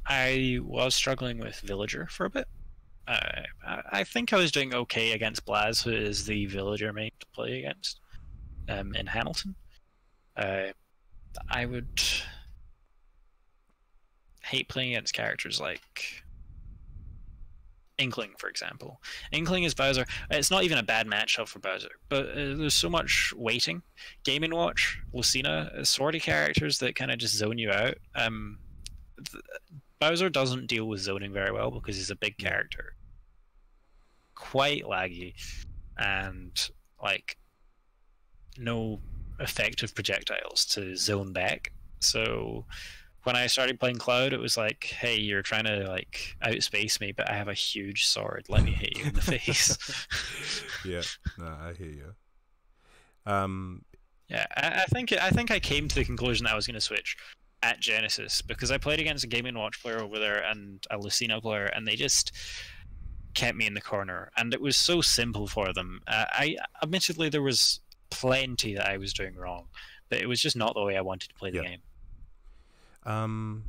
I was struggling with Villager for a bit. I, I think I was doing okay against Blaz, who is the Villager main to play against um, in Hamilton. Uh, I would hate playing against characters like Inkling, for example. Inkling is Bowser. It's not even a bad matchup for Bowser, but uh, there's so much waiting. Game and Watch, Lucina, uh, sorty characters that kind of just zone you out. Um, th- Bowser doesn't deal with zoning very well because he's a big character. Quite laggy, and like no effective projectiles to zone back. So when I started playing Cloud, it was like, hey, you're trying to like outspace me, but I have a huge sword. Let me hit you in the face. yeah no I hear you um Yeah, I, I think I think I came to the conclusion that I was going to switch at Genesis because I played against a Game Watch player over there and a Lucina player, and they just kept me in the corner, and it was so simple for them. Uh, I admittedly there was plenty that I was doing wrong, but it was just not the way I wanted to play the Yeah. game. Um,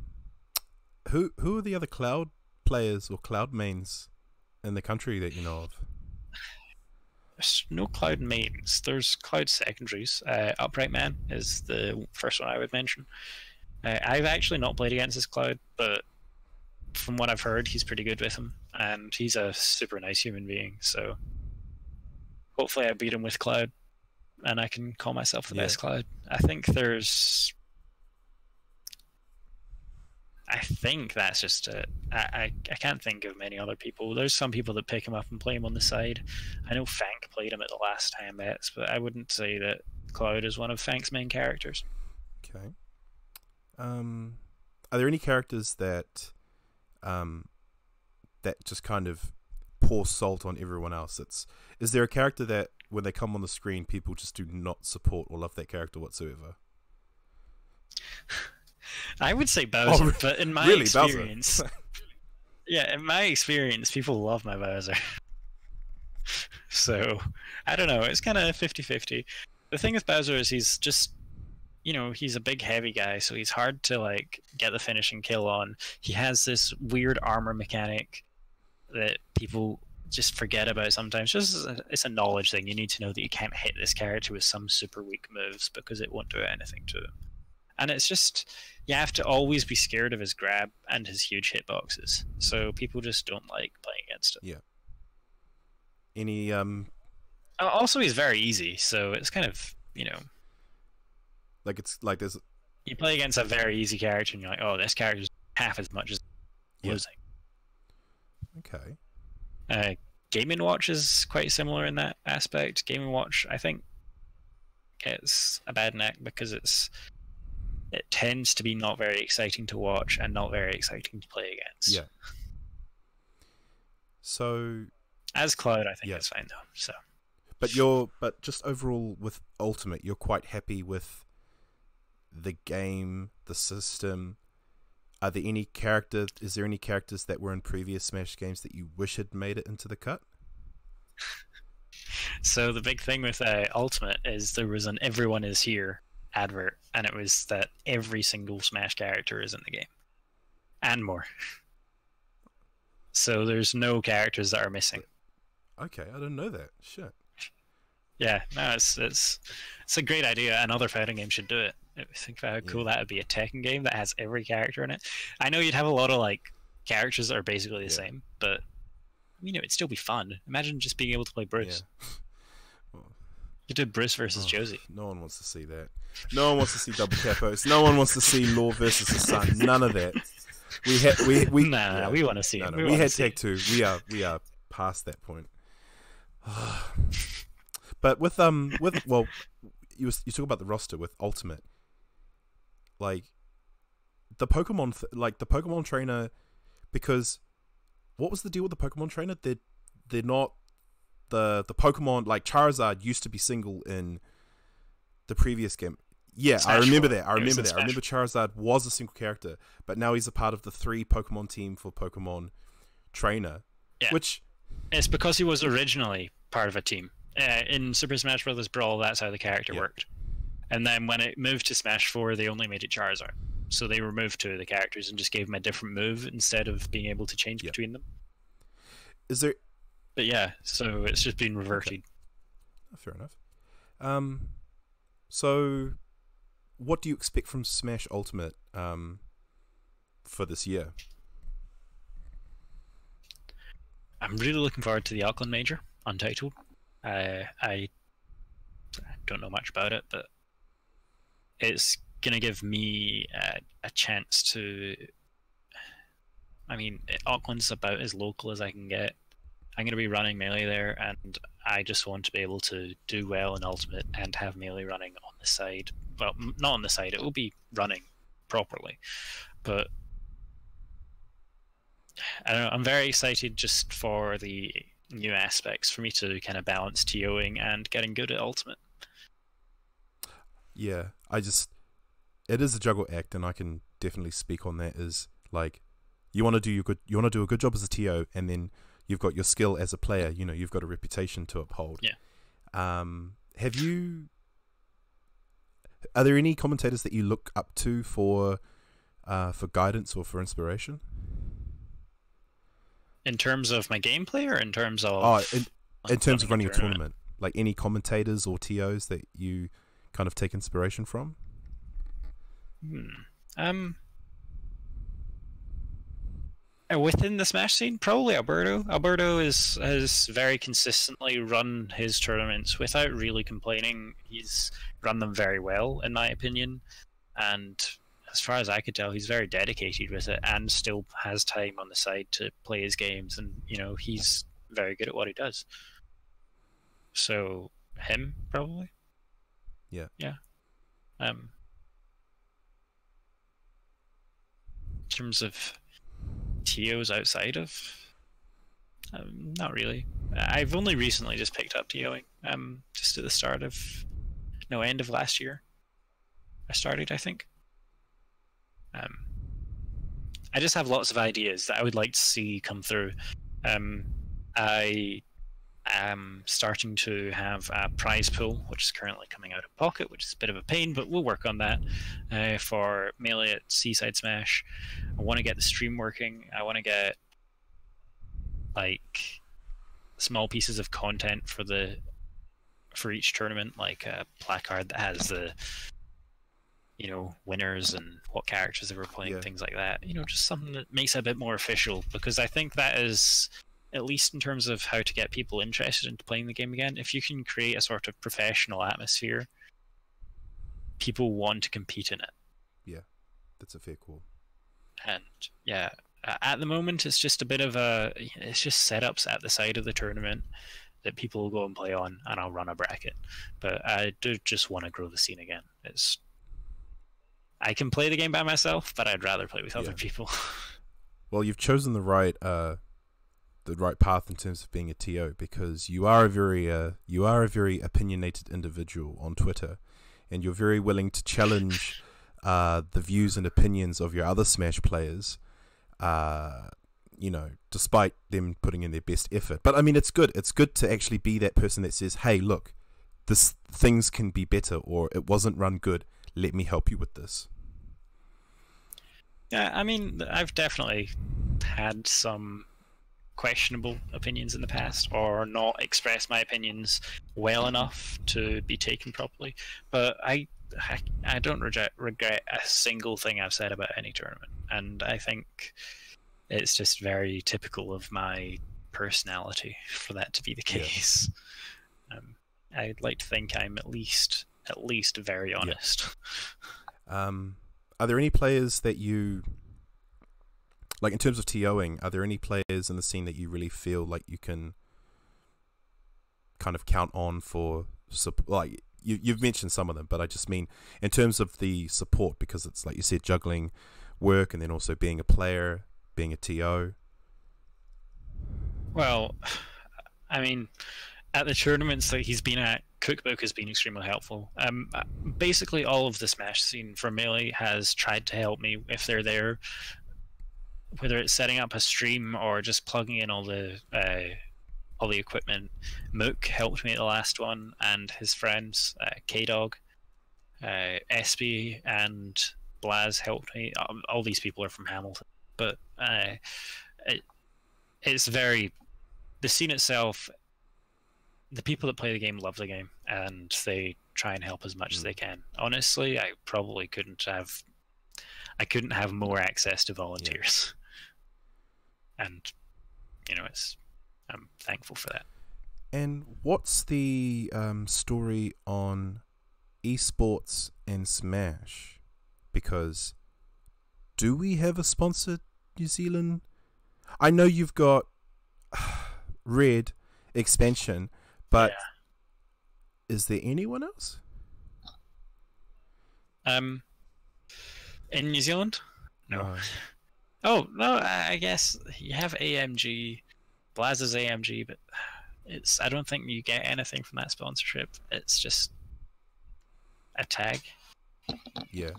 who who are the other cloud players or cloud mains in the country that you know of? There's no cloud mains. There's cloud secondaries. Uh, Upright Man is the first one I would mention. Uh, I've actually not played against this cloud, but from what I've heard, he's pretty good with him, and he's a super nice human being. So hopefully, I beat him with cloud, and I can call myself the Yeah. best cloud. I think there's. I think that's just it. I, I, can't think of many other people. There's some people that pick him up and play him on the side. I know Fank played him at the last time but I wouldn't say that Cloud is one of Fank's main characters. Okay. Um, are there any characters that, um, that just kind of pour salt on everyone else? It's is there a character that when they come on the screen, people just do not support or love that character whatsoever? I would say Bowser, oh, re- but in my really, experience, yeah, in my experience, people love my Bowser. so I don't know. It's kind of 50-50. The thing with Bowser is he's just, you know, he's a big, heavy guy, so he's hard to like get the finishing kill on. He has this weird armor mechanic that people just forget about sometimes. just a, it's a knowledge thing. You need to know that you can't hit this character with some super weak moves because it won't do anything to him. And it's just you have to always be scared of his grab and his huge hitboxes. So people just don't like playing against him. Yeah. Any um Uh, Also, he's very easy, so it's kind of you know like it's like there's you play against a very easy character and you're like, oh, this character's half as much as Yeah. losing. okay. Uh, Game and Watch is quite similar in that aspect. Game and Watch, I think, gets a bad neck because it's it tends to be not very exciting to watch and not very exciting to play against. Yeah. So As Cloud, I think Yeah. it's fine though. So But you're but just overall with Ultimate, you're quite happy with the game, the system. Are there any character is there any characters that were in previous Smash games that you wish had made it into the cut? So the big thing with uh, Ultimate is there was an "Everyone is here" advert, and it was that every single Smash character is in the game, and more. So there's no characters that are missing. Okay, I didn't know that. Shit. Yeah, no, it's it's it's a great idea. and other fighting games should do it. Think about how cool that would be—a Tekken game that has every character in it. I know you'd have a lot of like characters that are basically the Yeah. same, but you know it'd still be fun. Imagine just being able to play Bruce. Yeah. You did Bruce versus Oh, Josie. No one wants to see that. No one wants to see double capos. No one wants to see Law versus the Sun. None of that. We had we we Nah, yeah. we want to see No, it. no, we we, had tag two. We are we are past that point. but with um with well, you was, you talk about the roster with Ultimate, like the Pokemon th- like the Pokemon trainer, because what was the deal with the Pokemon trainer? They're they're not the the Pokemon like Charizard used to be single in the previous game. Yeah, I remember that. I remember that. I remember Charizard was a single character, but now he's a part of the three Pokemon team for Pokemon Trainer, Yeah. which It's because he was originally part of a team. Uh, in Super Smash Bros. Brawl, that's how the character Yeah. worked. And then when it moved to Smash 4, they only made it Charizard. So they removed two of the characters and just gave him a different move instead of being able to change Yeah. between them. is there But yeah, so it's just been reverted. oh, fair enough. Um, so what do you expect from Smash Ultimate um for this year? I'm really looking forward to the Auckland Major, Untitled. Uh, I don't know much about it, but it's going to give me uh, a chance to. I mean, Auckland's about as local as I can get. I'm going to be running Melee there, and I just want to be able to do well in Ultimate and have Melee running on the side. Well, not on the side, it will be running properly. But I don't know, I'm very excited just for the new aspects for me to kind of balance TOing and getting good at Ultimate. Yeah, I just it is a juggle act, and I can definitely speak on that. Is like you want to do your good, you want to do a good job as a TO, and then you've got your skill as a player. You know, you've got a reputation to uphold. Yeah. Um, have you? Are there any commentators that you look up to for, uh, for guidance or for inspiration? In terms of my gameplay or in terms of. Oh, in, in terms of running a tournament? tournament, like any commentators or TOs that you kind of take inspiration from? Hmm. Um. Uh, Within the Smash scene, probably Alberto. Alberto is has very consistently run his tournaments without really complaining. He's run them very well, in my opinion, and as far as I could tell, he's very dedicated with it and still has time on the side to play his games. And you know, he's very good at what he does. So him probably. Yeah. Yeah. Um. In terms of TOs outside of, um, not really. I've only recently just picked up TOing. Um, just at the start of, no, end of last year. I started, I think. Um, I just have lots of ideas that I would like to see come through. Um, I am starting to have a prize pool, which is currently coming out of pocket, which is a bit of a pain, but we'll work on that uh, for Melee at Seaside Smash. I want to get the stream working. I want to get like small pieces of content for the for each tournament, like a placard that has the you know winners and what characters they were playing, Yeah. things like that. You know, just something that makes it a bit more official because I think that is at least in terms of how to get people interested into playing the game again. If you can create a sort of professional atmosphere, people want to compete in it. Yeah, that's a fair call. and yeah at the moment it's just a bit of a it's just setups at the side of the tournament that people will go and play on and i'll run a bracket but i do just want to grow the scene again it's i can play the game by myself but i'd rather play with other people Well, you've chosen the right uh, the right path in terms of being a TO because you are a very uh, you are a very opinionated individual on Twitter, and you're very willing to challenge uh, the views and opinions of your other Smash players. Uh, you know, despite them putting in their best effort. But I mean, it's good. It's good to actually be that person that says, "Hey, look, this things can be better," or "It wasn't run good. Let me help you with this." yeah i mean i've definitely had some questionable opinions in the past or not express my opinions well enough to be taken properly. But i i, I don't regret, regret a single thing i've said about any tournament. And i think it's just very typical of my personality for that to be the Yeah. case. Um, i'd like to think i'm at least at least very honest. Um, are there any players that you like in terms of TOing? Are there any players in the scene that you really feel like you can kind of count on for support? like you you've mentioned some of them, but I just mean in terms of the support because it's like you said juggling work and then also being a player, being a TO. Well, I mean, at the tournaments that he's been at, Cookbook has been extremely helpful. Um, basically, all of the Smash scene for Melee has tried to help me if they're there, whether it's setting up a stream or just plugging in all the uh, all the equipment. Mook helped me at the last one, and his friends, uh, K Dog, uh, SB, and Blaz helped me. Um, all these people are from Hamilton, but uh, it, it's very the scene itself the people that play the game love the game and they try and help as much as they can honestly i probably couldn't have i couldn't have more access to volunteers and you know it's i'm thankful for that And what's the um, story on esports and Smash? Because do we have a sponsored New Zealand? I know you've got Red expansion, but is there anyone else? um in new zealand no No. Oh no i guess you have amg blaz's amg but it's i don't think you get anything from that sponsorship it's just a tag Yeah.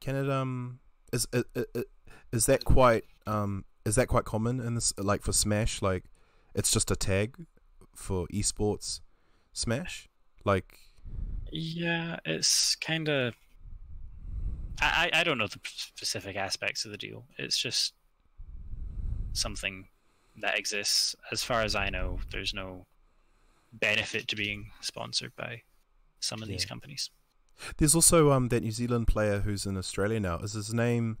Can it um is is, is that quite um is that quite common in this like for Smash like it's just a tag for esports Smash like Yeah, it's kind of. I, I I don't know the specific aspects of the deal. It's just something that exists. As far as I know, there's no benefit to being sponsored by some of these companies. There's also um that New Zealand player who's in Australia now. Is his name?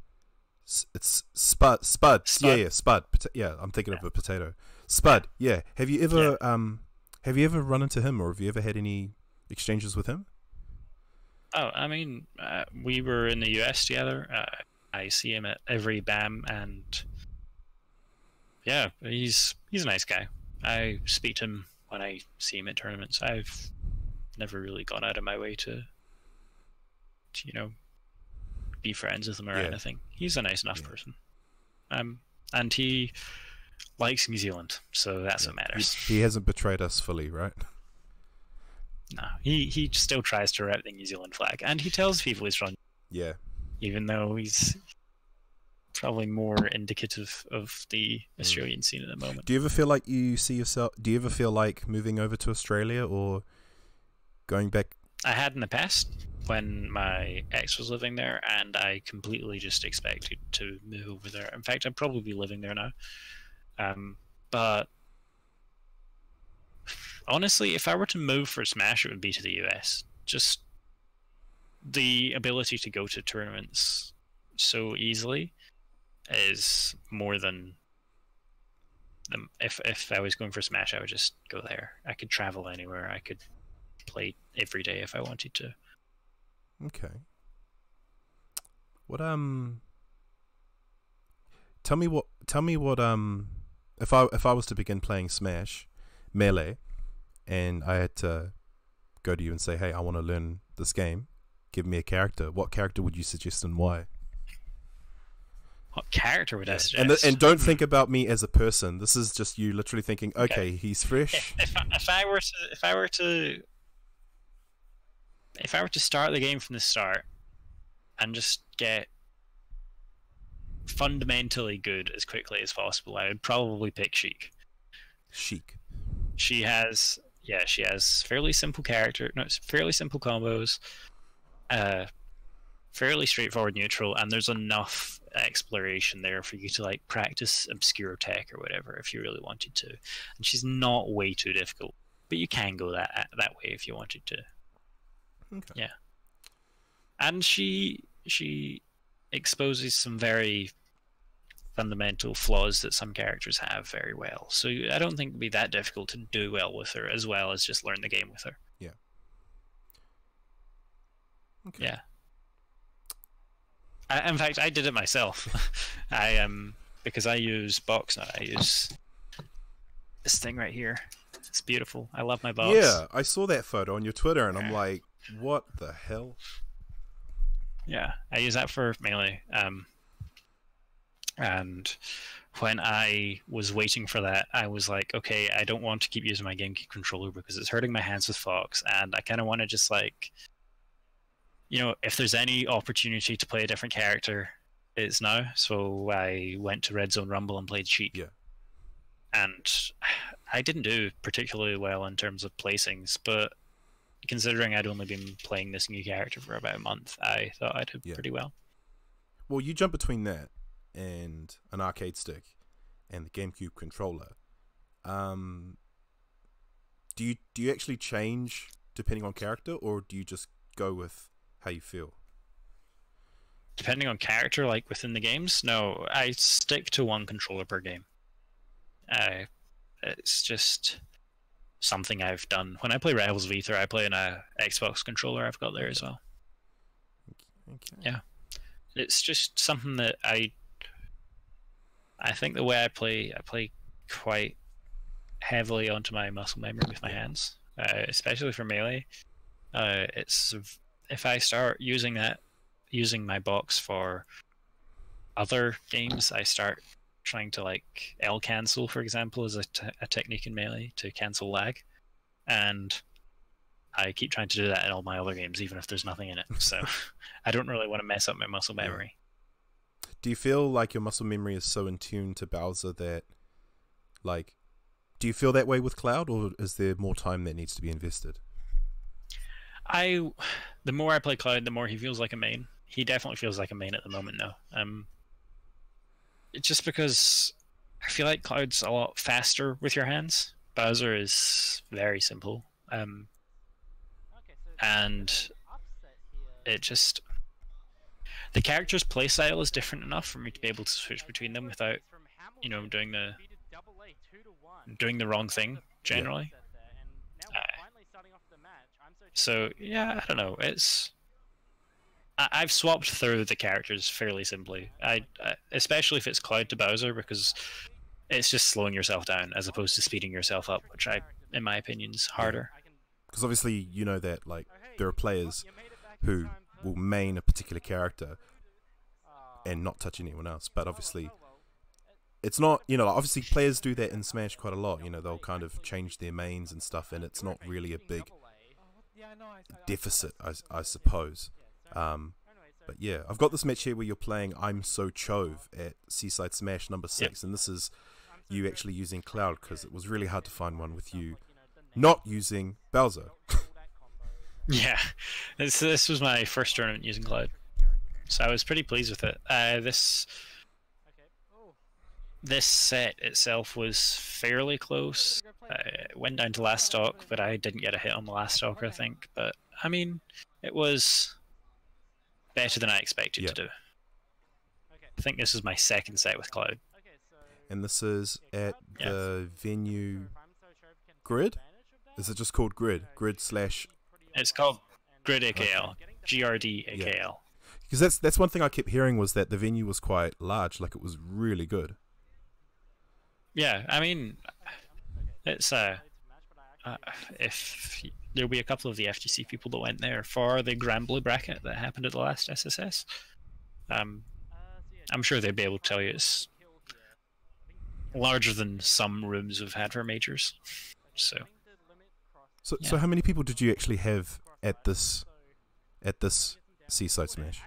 S- It's Spud. Spud. Yeah, Spud. yeah, Spud. Yeah, I'm thinking of a potato. Spud. Yeah. Have you ever um have you ever run into him or have you ever had any exchanges with him? Oh, I mean, uh, we were in the US together. Uh, I see him at every BAM, and yeah, he's he's a nice guy. I speak to him when I see him at tournaments. I've never really gone out of my way to, to you know, be friends with him or Yeah. anything. He's a nice enough Yeah. person. Um, and he likes New Zealand, so that's what He, matters. he hasn't betrayed us fully, right? No, he he still tries to rep the New Zealand flag, and he tells people he's from Yeah. even though he's probably more indicative of the Australian scene at the moment. Do you ever feel like you see yourself? Do you ever feel like moving over to Australia or going back? I had in the past when my ex was living there, and I completely just expected to move over there. In fact, I'd probably be living there now. Um, but honestly, if I were to move for Smash, it would be to the US. Just the ability to go to tournaments so easily is more than the, if if I was going for Smash, I would just go there. I could travel anywhere. I could play every day if I wanted to. Okay. What um? Tell me what. Tell me what um. If I if I was to begin playing Smash, Melee, and I had to go to you and say, "Hey, I want to learn this game. Give me a character. What character would you suggest and why?" What character would I suggest? And th- and don't think about me as a person. This is just you literally thinking, "Okay, Okay. he's fresh." if, if, I, if I were to if I were to if I were to start the game from the start and just get fundamentally good as quickly as possible, I would probably pick Sheik. Sheik. She has yeah, she has fairly simple character, no, fairly simple combos, uh, fairly straightforward neutral, and there's enough exploration there for you to like practice obscure tech or whatever if you really wanted to. And she's not way too difficult, but you can go that that way if you wanted to. Okay. Yeah. and she she exposes some very fundamental flaws that some characters have very well. So I don't think it'd be that difficult to do well with her, as well as just learn the game with her. Okay. Yeah. I, in fact, I did it myself. I um because I use box now. I use this thing right here. It's beautiful. I love my box. Yeah, I saw that photo on your Twitter, and I'm like, "What the hell?" Yeah, I use that for mainly. Um, and when I was waiting for that, I was like, okay, I don't want to keep using my GameCube controller because it's hurting my hands with Fox, and I kind of want to just like, you know, if there's any opportunity to play a different character, it's now. So I went to Red Zone Rumble and played Sheik. Yeah. And I didn't do particularly well in terms of placings, but considering I'd only been playing this new character for about a month, I thought I did Yeah. pretty well. Well, you jump between that and an arcade stick and the GameCube controller. Um, do you do you actually change depending on character, or do you just go with how you feel? Depending on character, like within the games, no, I stick to one controller per game. Uh, it's just something I've done. When I play Rivals of Aether, I play in a Xbox controller I've got there as well. Okay. Yeah. It's just something that I I think the way I play I play quite heavily onto my muscle memory with my hands, uh, especially for melee. Uh, it's if I start using that using my box for other games, I start trying to like L cancel, for example, as a, technique in melee to cancel lag, and I keep trying to do that in all my other games, even if there's nothing in it. So I don't really want to mess up my muscle memory. Do you feel like your muscle memory is so in tune to Bowser that, like, do you feel that way with Cloud, or is there more time that needs to be invested? I, the more I play Cloud, the more he feels like a main. He definitely feels like a main at the moment now. Um, it's just because I feel like Cloud's a lot faster with your hands. Bowser is very simple. Um, and it just the character's playstyle is different enough for me to be able to switch between them without you know, doing the- doing the wrong thing generally. So yeah, I don't know. It's I, I've swapped through the characters fairly simply. I, I especially if it's Cloud to Bowser because it's just slowing yourself down as opposed to speeding yourself up, which I, in my opinion, is harder. Because obviously you know that like there are players who will main a particular character and not touch anyone else, but obviously it's not you know like, obviously players do that in Smash quite a lot. You know they'll kind of change their mains and stuff, and it's not really a big deficit, I, I suppose. Um, But yeah, I've got this match here where you're playing ImSoChove at Seaside Smash number six, and this is you actually using Cloud because it was really hard to find one with you not using Bowser. Yeah, this this was my first tournament using Cloud, so I was pretty pleased with it. Uh, this this set itself was fairly close. Uh, it went down to last stock, but I didn't get a hit on the last stock, I think. But I mean, it was better than I expected Yeah. to do. I think this is my second set with Cloud. and this is at Yeah. the venue Grid. Is it just called Grid? Grid slash It's called Grid AKL, GRD AKL. because that's that's one thing I kept hearing was that the venue was quite large, like it was really good. Yeah, I mean, it's uh, uh, if there'll be a couple of the FGC people that went there for the Granblue bracket that happened at the last SSS. Um, I'm sure they'd be able to tell you it's larger than some rooms we've had for majors. So So so how many people did you actually have at this at this Seaside Smash?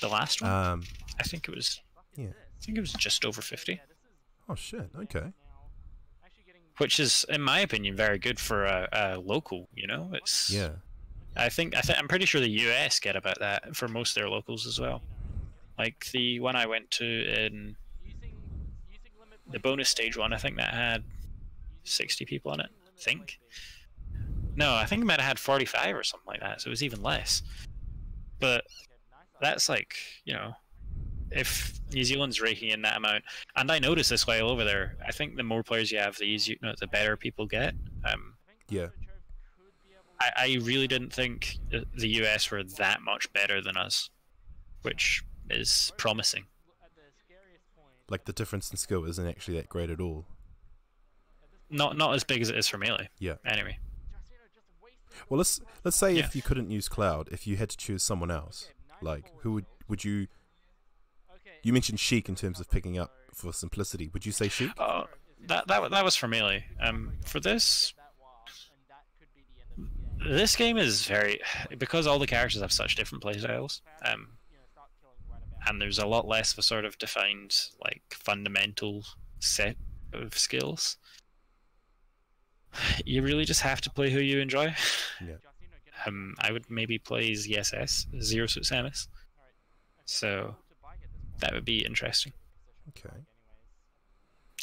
the last one, Um, I think it was, yeah. I think it was just over 50, Oh shit. Okay. which is, in my opinion, very good for a, a local. You know, it's Yeah. I think I th- I'm pretty sure the US get about that for most of their locals as well. Like the one I went to in the bonus stage one, I think that had 60 people in it. I think. No, I think it might have had 45 or something like that. So it was even less. But that's like you know, if New Zealand's raking in that amount, and I noticed this while over there. I think the more players you have, the easier, no, the better people get. Um, Yeah. I, I really didn't think the US were that much better than us, which is promising. Like the difference in skill isn't actually that great at all. Not not as big as it is for melee. Yeah. Anyway, Well, let's let's say Yeah. if you couldn't use Cloud, if you had to choose someone else, like who would would you? You mentioned Sheik in terms of picking up for simplicity. Would you say Sheik? uh, that that that was for melee. Um, for this, this game is very because all the characters have such different playstyles. Um, and there's a lot less of a sort of defined like fundamental set of skills. You really just have to play who you enjoy. Yeah. Um, I would maybe play ZSS, Zero Suit Samus. So that would be interesting. Okay.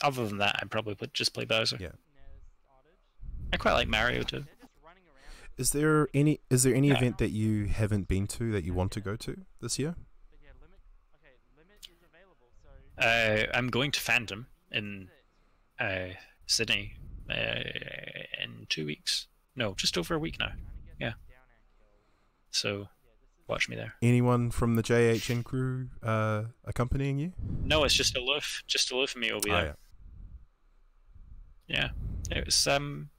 Other than that, I'd probably just play Bowser. Yeah. I quite like Mario too. Is there any is there any Yeah. event that you haven't been to that you want to go to this year? Uh, I'm going to Phantom in uh, Sydney uh, in two weeks. No, just over a week now. Yeah. So, watch me there. Anyone from the JHN crew uh, accompanying you? No, it's just Aluf. Just Aluf and me will be Oh, there. yeah. Yeah, it was um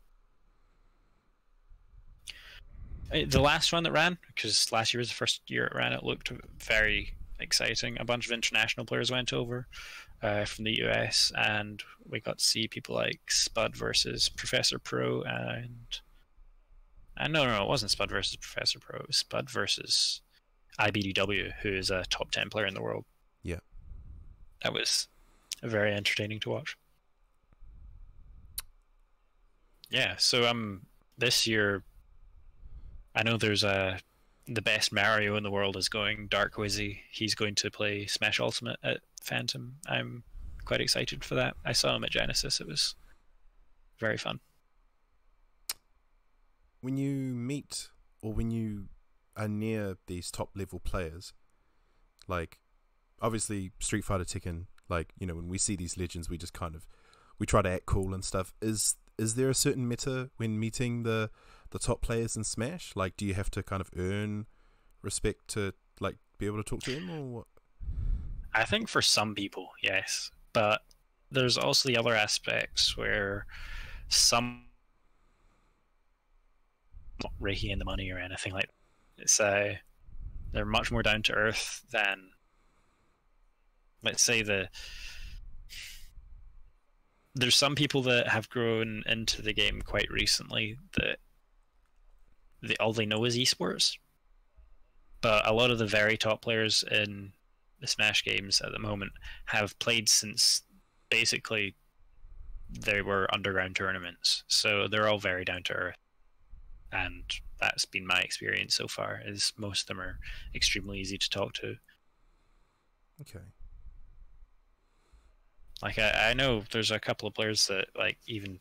uh, the last one that ran because last year was the first year it ran. It looked very exciting. A bunch of international players went over uh, from the US, and we got to see people like Spud versus Professor Pro, and and no, no, it wasn't Spud versus Professor Pro. It was Spud versus IBDW, who is a top ten player in the world. Yeah. that was very entertaining to watch. Yeah, so um, this year, I know there's a the best Mario in the world is going Dark Wizzy. He's going to play Smash Ultimate at Phantom. I'm quite excited for that. I saw him at Genesis. It was very fun. When you meet or when you are near these top level players, like obviously Street Fighter Tekken, like you know when we see these legends, we just kind of we try to act cool and stuff. Is is there a certain meta when meeting the the top players in Smash? Like, do you have to kind of earn respect to like be able to talk to them, or what? I think for some people, yes, but there's also the other aspects where some not raking in the money or anything like. It's uh, they're much more down to earth than, let's say the. There's some people that have grown into the game quite recently that they, all they know is esports, but a lot of the very top players in the Smash games at the moment have played since basically they were underground tournaments. So they're all very down to earth. And that's been my experience so far is most of them are extremely easy to talk to. Okay. Like I, I know there's a couple of players that like even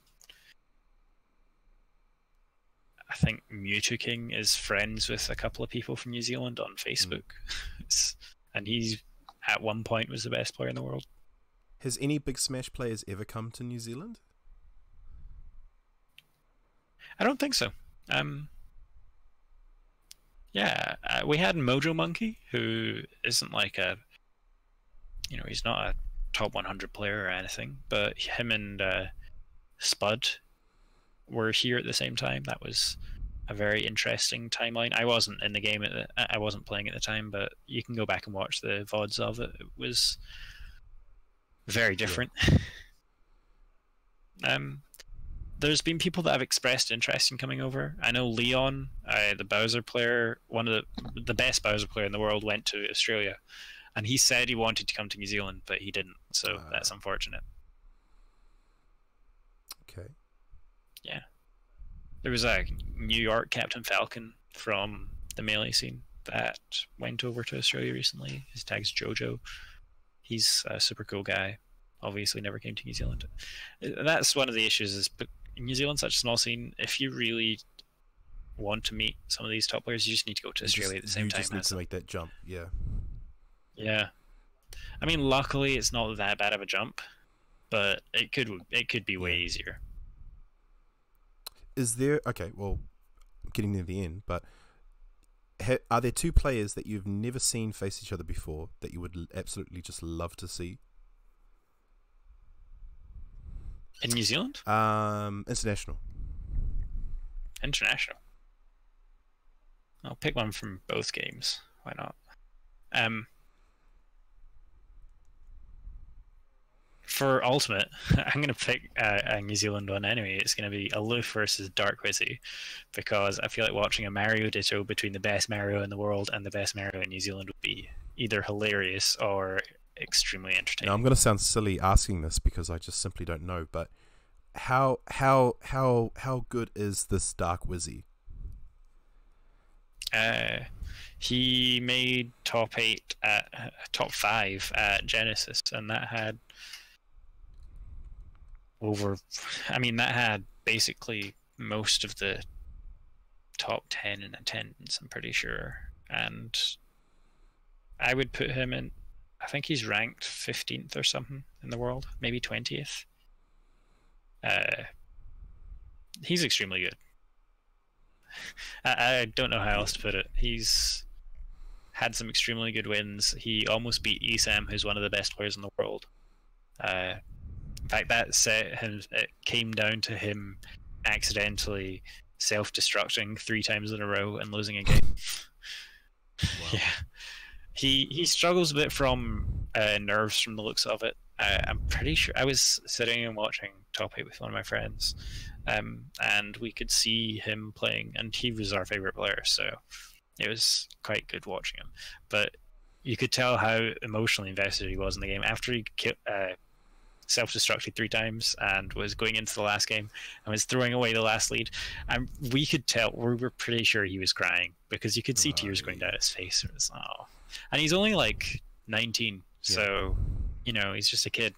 I think Mewtwo King is friends with a couple of people from New Zealand on hmm. Facebook. It's- and he's at one point was the best player in the world. Has any big Smash players ever come to New Zealand? I don't think so. Um, yeah, uh, we had Mojo Monkey, who isn't like a, you know, he's not a top 100 player or anything, but him and uh, Spud were here at the same time. That was a very interesting timeline. I wasn't in the game at the, I wasn't playing at the time, but you can go back and watch the vods of it. It was very different. um, there's been people that have expressed interest in coming over. I know Leon, uh, the Bowser player, one of the the best Bowser player in the world, went to Australia, and he said he wanted to come to New Zealand, but he didn't. So Ah. that's unfortunate. Okay. There was a New York Captain Falcon from the melee scene that went over to Australia recently. His tag's Jojo. He's a super cool guy. Obviously, never came to New Zealand. Uh, That's one of the issues. Is but New Zealand's such a small scene. If you really want to meet some of these top players, you just need to go to You Australia just, at the same you time just need to them. make that jump. Yeah. Yeah, I mean, luckily it's not that bad of a jump, but it could it could be way easier. Is there okay? Well, I'm getting near the end, but ha, are there two players that you've never seen face each other before that you would absolutely just love to see? In New Zealand, Um, international. international. I'll pick one from both games. Why not? Um, for Ultimate, I'm going to pick uh, a New Zealand one anyway. It's going to be Aluf versus Dark Wizzy because I feel like watching a Mario Ditto between the best Mario in the world and the best Mario in New Zealand would be either hilarious or extremely entertaining. Now I'm going to sound silly asking this because I just simply don't know, but how how how how good is this Dark Wizzy? Uh, he made top eight at uh, top five at Genesis, and that had over. I mean, that had basically most of the top ten in attendance. I'm pretty sure, and I would put him in. I think he's ranked 15th or something in the world, maybe 20th. Uh, he's extremely good. I, I don't know how else to put it. He's had some extremely good wins. He almost beat Esam, who's one of the best players in the world. Uh, fact, that set him. It came down to him accidentally self-destructing three times in a row and losing a game. Yeah, he he struggles a bit from uh, nerves from the looks of it. Uh, I'm pretty sure I was sitting and watching top eight with one of my friends, um, and we could see him playing, and he was our favorite player, so it was quite good watching him. But you could tell how emotionally invested he was in the game after he ki- uh, self-destructed three times and was going into the last game and was throwing away the last lead. And we could tell we were pretty sure he was crying because you could see tears going down his face. It was oh, and he's only like 19, so you know he's just a kid.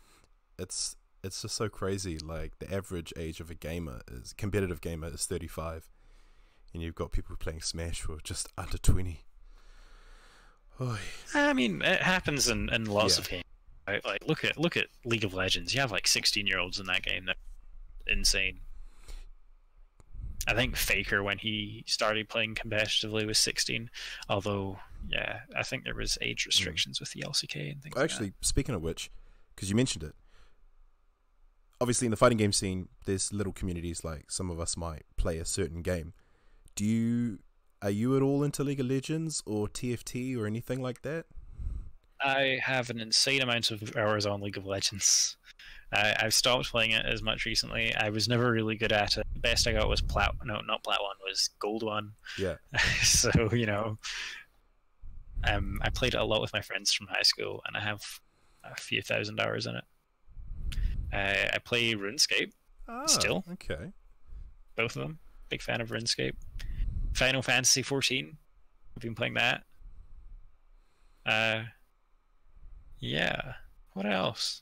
It's it's just so crazy. Like the average age of a gamer is competitive gamer is 35, and you've got people playing Smash who are just under 20. Oy. I mean, it happens in, in lots Yeah. of games. Like look at look at League of Legends. You have like 16 year olds in that game. That insane. I think Faker when he started playing competitively was 16. Although, yeah, I think there was age hmm. restrictions with the LCK and things. Actually, speaking of which, because you mentioned it, obviously in the fighting game scene, there's little communities like some of us might play a certain game. Do you are you at all into League of Legends or TFT or anything like that? I have an insane amount of hours on League of Legends. I, I've stopped playing it as much recently. I was never really good at it. The best I got was plat. No, not plat one. Was gold one. Yeah. so you know Um, I played it a lot with my friends from high school, and I have a few thousand hours in it. Uh, I play RuneScape, Ah, Still? okay. both of them. Big fan of RuneScape. Final Fantasy 14. I've been playing that. Uh, yeah. What else?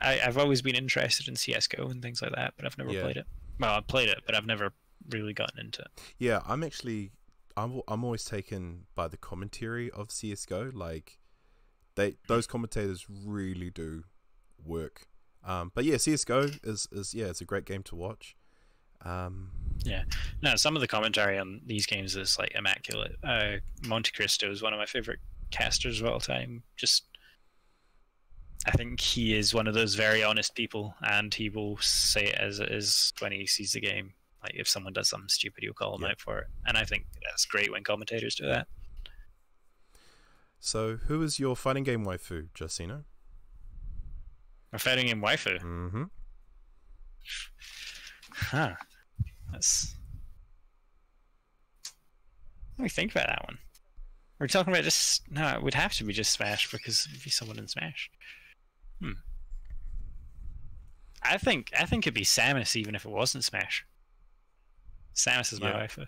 I, I've always been interested in CS:GO and things like that, but I've never Yeah. played it. Well, I've played it, but I've never really gotten into it. Yeah, I'm actually I'm I'm always taken by the commentary of CS:GO. Like they those commentators really do work. Um, but yeah, CS:GO is is yeah, it's a great game to watch. Um, yeah, No, some of the commentary on these games is like immaculate. Uh, Monte Cristo is one of my favorite casters of all time. Just, I think he is one of those very honest people, and he will say it as it is when he sees the game. Like if someone does something stupid, he'll call them Yeah. out for it, and I think that's great when commentators do that. so who is your fighting game waifu, Jarcino? We're fighting in waifu. Mm-hmm. Huh. That's. Let me think about that one. We're talking about just no. It would have to be just Smash because it'd be someone in Smash. Hmm. I think I think it'd be Samus even if it wasn't Smash. Samus is my Yeah. waifu.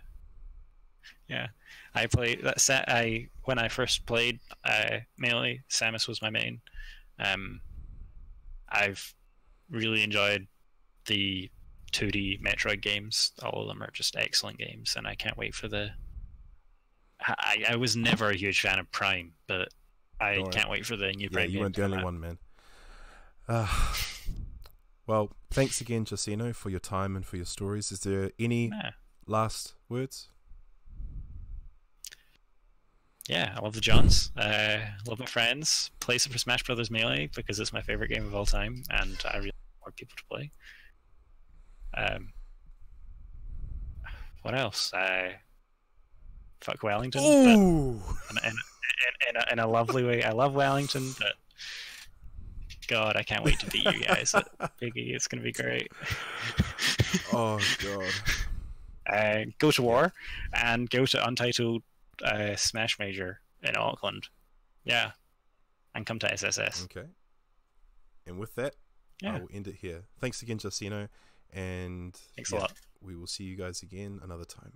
Yeah, I play that. Sa- I when I first played uh, Melee, Samus was my main. Um, I've really enjoyed the 2D Metroid games. All of them are just excellent games, and I can't wait for the. I, I was never a huge fan of Prime, but I Don't can't wait for the new Yeah, Prime. you weren't the only out. one, man. Uh, well, thanks again, Jarcino, for your time and for your stories. Is there any Yeah. last words? Yeah, I love the Johns. Uh, love my friends. Play Super Smash Brothers Melee because it's my favorite game of all time, and I really want more people to play. Um, what else? Uh, fuck Wellington, but Ooh, in, in, in, a, in a lovely way. I love Wellington, but God, I can't wait to beat you guys Biggie. It's gonna be great. oh god. uh, go to war and go to Untitled uh, Smash Major in Auckland. Yeah, and come to SSS. Okay. And with that, I will end it here. Thanks again, Jarcino, and thanks yeah, a lot. We will see you guys again another time.